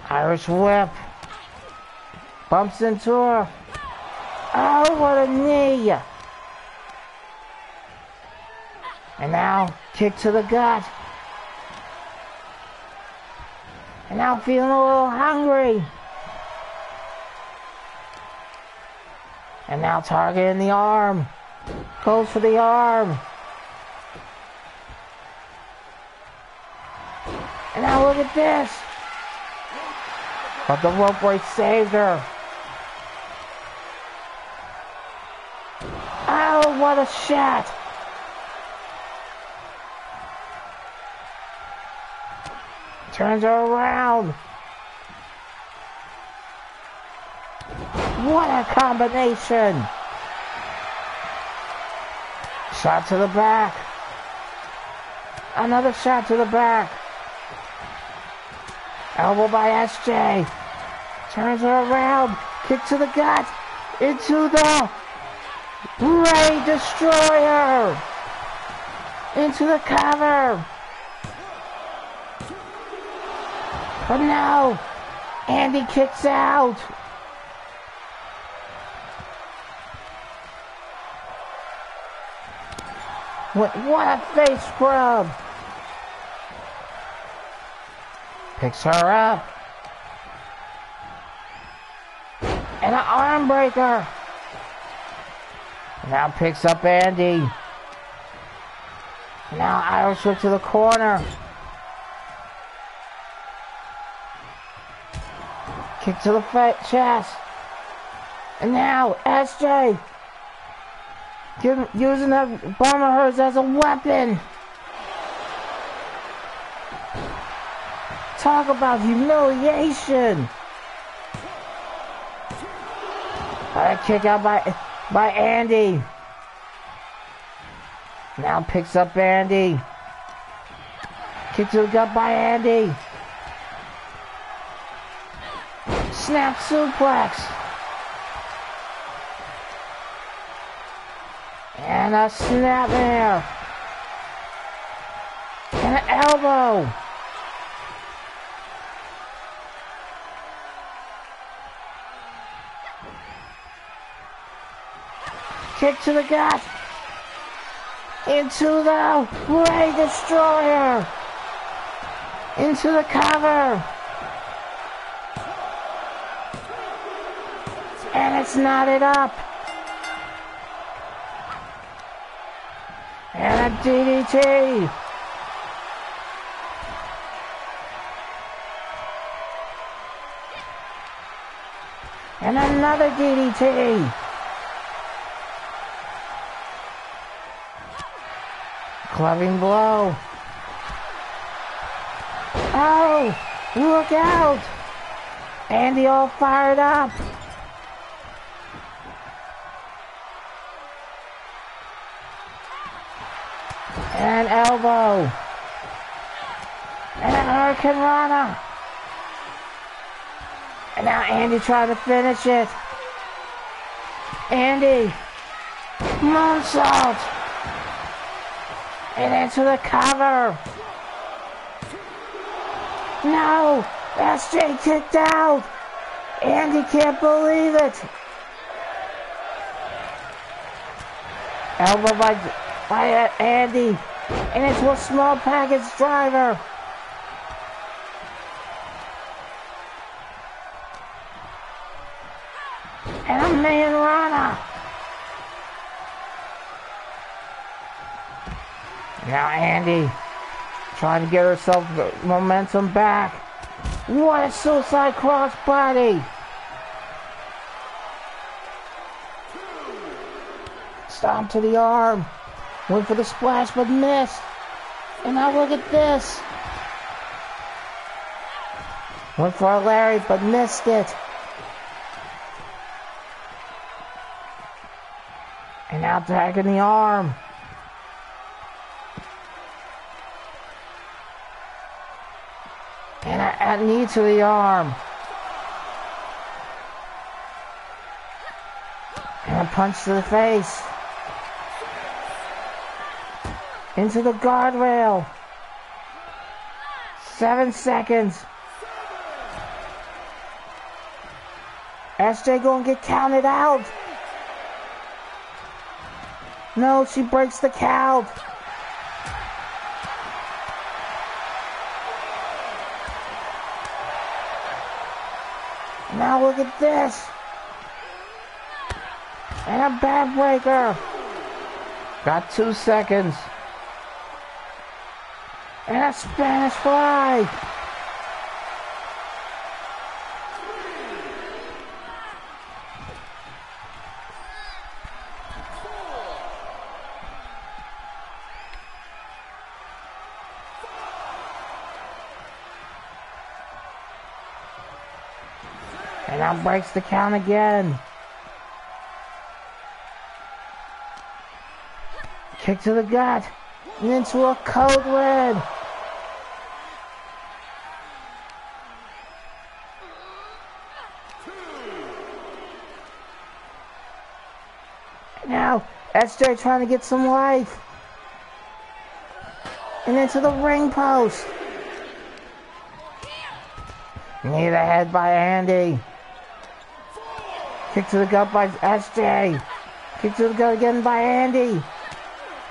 Irish whip. Bumps into her. Oh, what a knee. And now, kick to the gut. And now feeling a little hungry. And now targeting the arm. Goes for the arm. Now look at this. But the rope break saved her. Oh, what a shot. Turns her around. What a combination. Shot to the back. Another shot to the back. Elbow by SJ. Turns her around. Kick to the gut. Into the Ray Destroyer. Into the cover. But no. Andy kicks out. What, what a face scrub. Picks her up. And an arm breaker. Now picks up Andy. Now Irish whip to the corner. Kick to the chest. And now SJ using that bomb of hers as a weapon. Talk about humiliation. A kick out by by Andy. Now picks up Andy. Kick to the gut by Andy. Snap suplex. And a snap there. And an elbow. Kick to the gut. Into the Ray Destroyer. Into the cover. And it's knotted up. And a DDT. And another DDT. Clubbing blow. Oh, look out. Andy all fired up. And elbow. And a hurricanrana. And now Andy trying to finish it. Andy. Moonsault. And into the cover. No! SJ kicked out! Andy can't believe it! Elbow by, by Andy. And it's a small package driver. Now Andy trying to get herself momentum back. What a suicide crossbody! Stomp to the arm. Went for the splash but missed. And now look at this. Went for a Larry, but missed it. And now tagging the arm. And a, a knee to the arm. And a punch to the face. Into the guardrail. Seven seconds. SJ gonna get counted out. No, she breaks the count. Now look at this. And a backbreaker. Got two seconds. And a Spanish fly. Breaks the count again. Kick to the gut. And into a code red. Now, SJ trying to get some life. And into the ring post. Need a head by Andy. Kick to the gut by SJ. Kick to the gut again by Andy.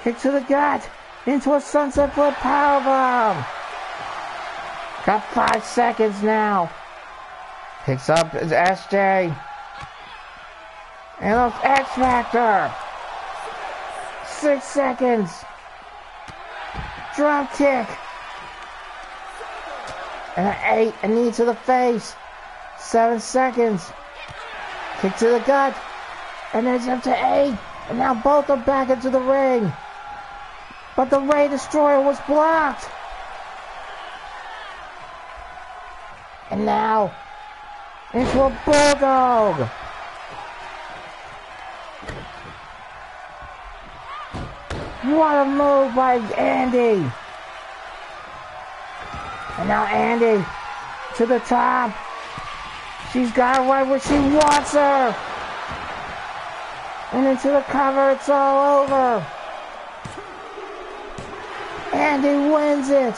Kick to the gut. Into a sunset flip powerbomb. Got five seconds now. Picks up is SJ. And looks X Factor. Six seconds. Drop kick. And an eight, a knee to the face. Seven seconds. Kick to the gut. And then it's up to eight. And now both are back into the ring. But the Ray Destroyer was blocked. And now into a bulldog. What a move by Andy. And now Andy to the top. She's got her right where she wants her. And into the cover, it's all over. Andy wins it.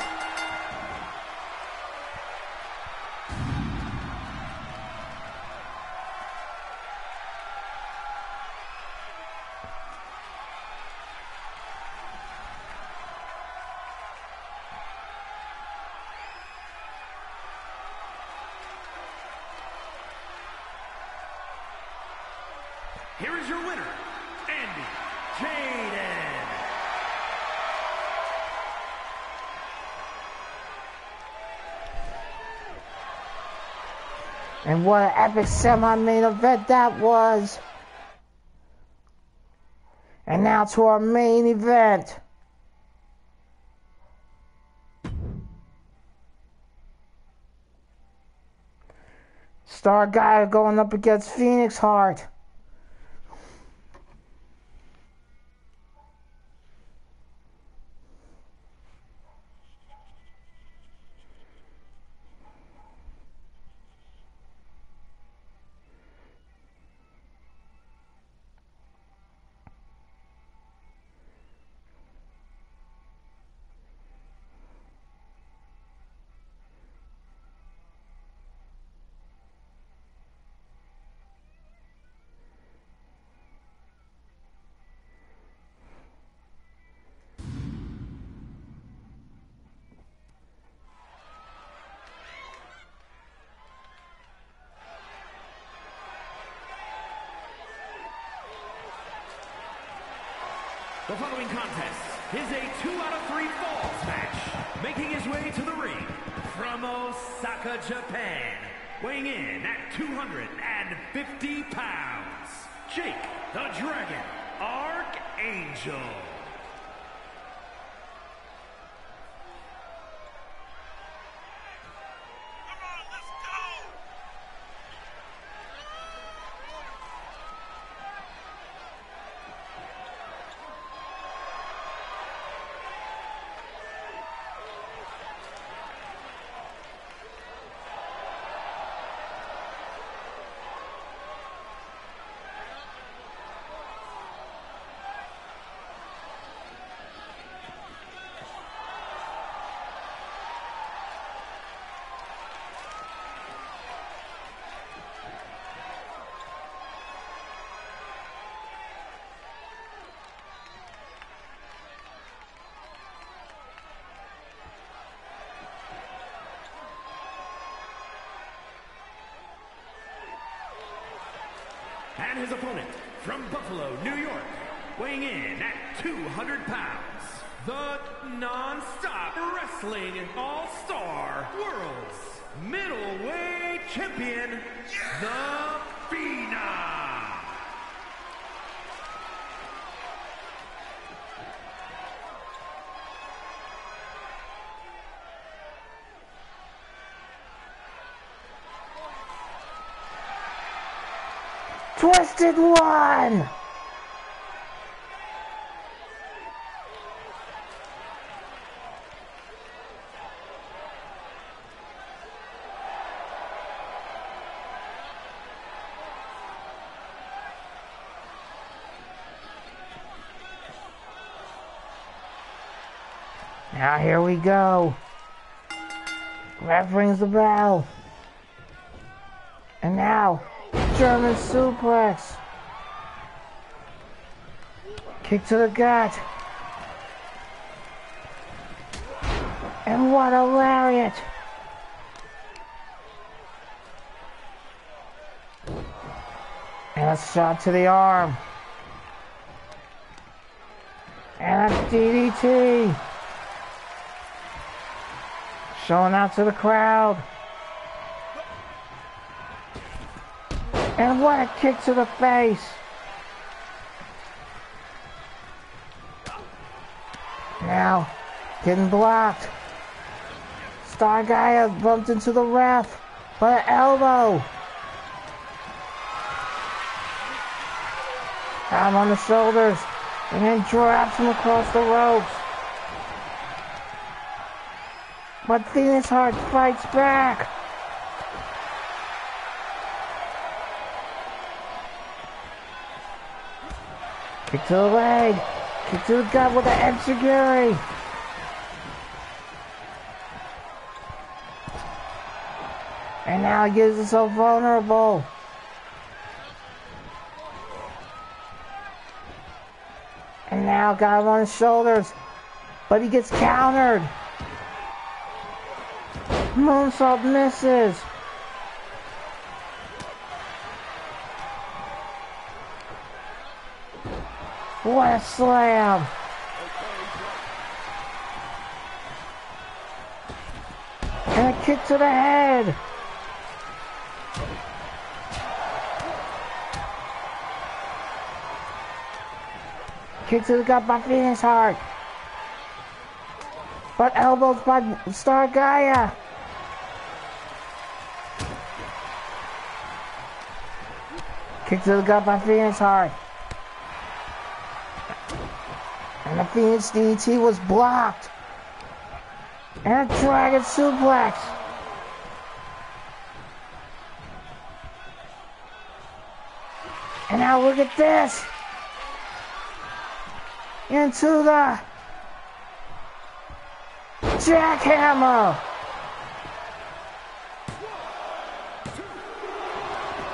And what an epic semi-main event that was. And now to our main event. Star Guy going up against Phoenix Heart. Following contest is a two out of three falls match. Making his way to the ring from Osaka, Japan. His opponent from Buffalo, New York, weighing in at 200 pounds, the non-stop wrestling all-star world's middleweight champion, the Phenom. Twisted One! Now here we go. Ref rings the bell. And now, German suplex. Kick to the gut. And what a lariat. And a shot to the arm. And a DDT. Showing out to the crowd. And what a kick to the face. Now, getting blocked. Star Gaia bumped into the ref. But an elbow. Arm on the shoulders. And then drops him across the ropes. But Phoenix Heart fights back. Kick to the leg. Kick to the gut with the Enziguri. And now he gives himself vulnerable. And now got him on his shoulders. But he gets countered. Moonsault misses. What a slam! And a kick to the head! Kick to the gut by Phoenix Heart. But elbows by Star Gaia. Kick to the gut by Phoenix Heart. The Phoenix DT was blocked. And a Dragon Suplex. And now look at this. Into the Jackhammer.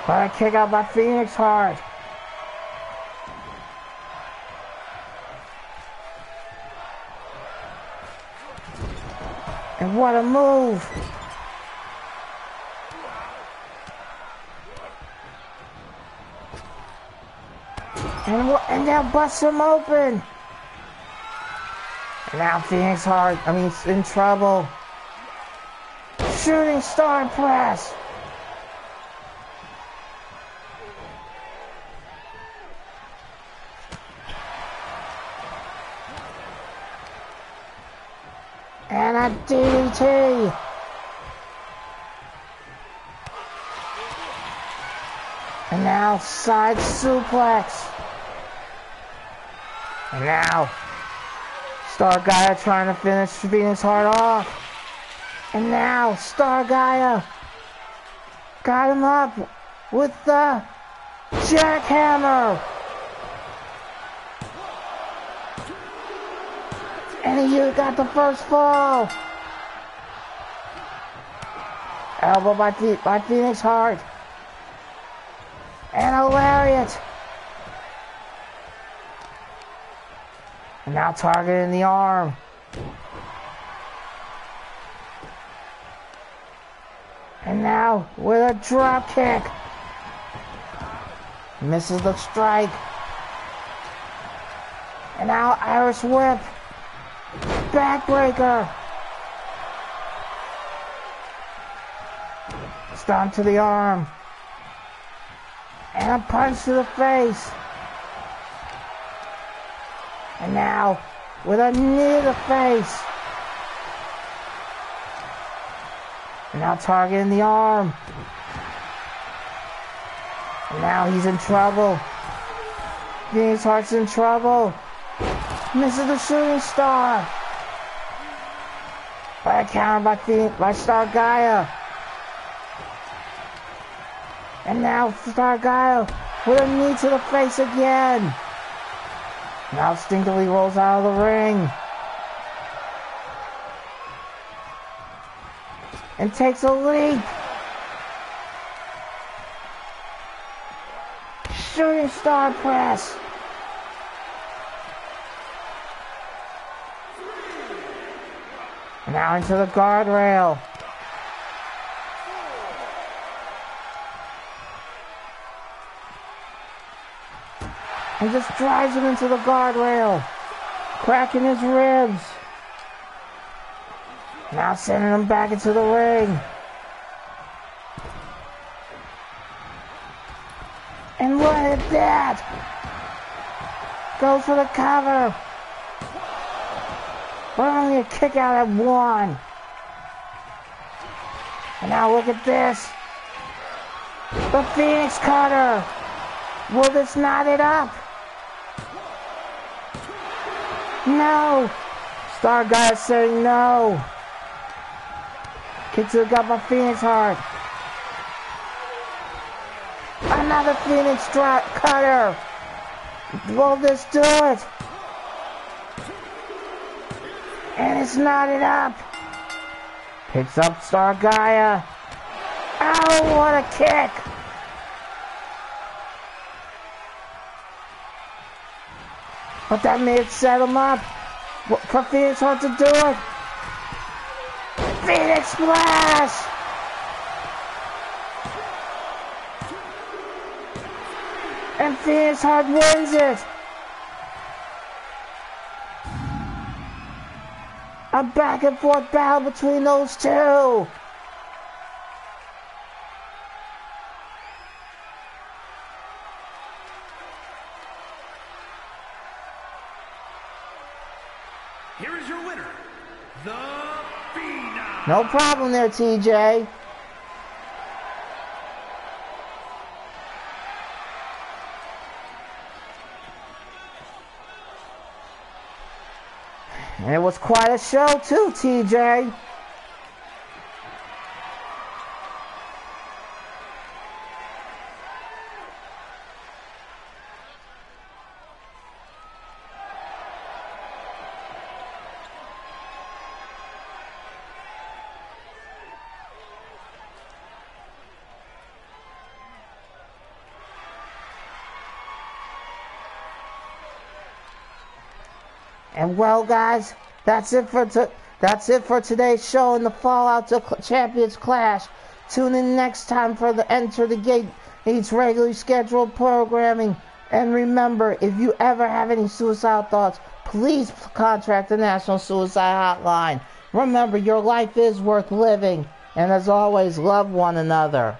But a kick out by Phoenix Heart. What a move! And, and now busts him open! And now Phoenix Heart, I mean, in trouble. Shooting star press! And DDT! And now side suplex. And now Star Gaia trying to finish Phoenix Heart off. And now Star Gaia got him up with the jackhammer. And he got the first fall. Elbow by, by Phoenix Heart. And a lariat. Now targeting the arm. And now with a drop kick. Misses the strike. And now Irish whip. Backbreaker. Stomp to the arm. And a punch to the face. And now with a knee to the face. And now targeting the arm. And now he's in trouble. James Hart's in trouble. Misses the shooting star. Counter by, Star Gaia. And now Star Gaia with a knee to the face again. Now Stinkily rolls out of the ring. And takes a leap. Shooting star press. Now into the guardrail. and just drives him into the guardrail, cracking his ribs. Now sending him back into the ring. And look at that! Goes for the cover. But only a kick out at one. And now look at this. The Phoenix Cutter. Will this knot it up? No! Star guy is saying no. The gut by Phoenix Heart. Another Phoenix cutter. Will this do it? And it's knotted up. Picks up Star Gaia. Oh, what a kick! But that have set him up for Phoenix Heart to do it. Phoenix Splash! And Phoenix Heart wins it. A back and forth battle between those two. Here is your winner, the Phenom. No problem there, TJ. And it was quite a show too, TJ. And well, guys, that's it for to, that's it for today's show in the Fallout to Champions Clash. Tune in next time for the Enter the Gate Each regularly scheduled programming. And remember, if you ever have any suicide thoughts, please contact the National Suicide Hotline. Remember, your life is worth living. And as always, love one another.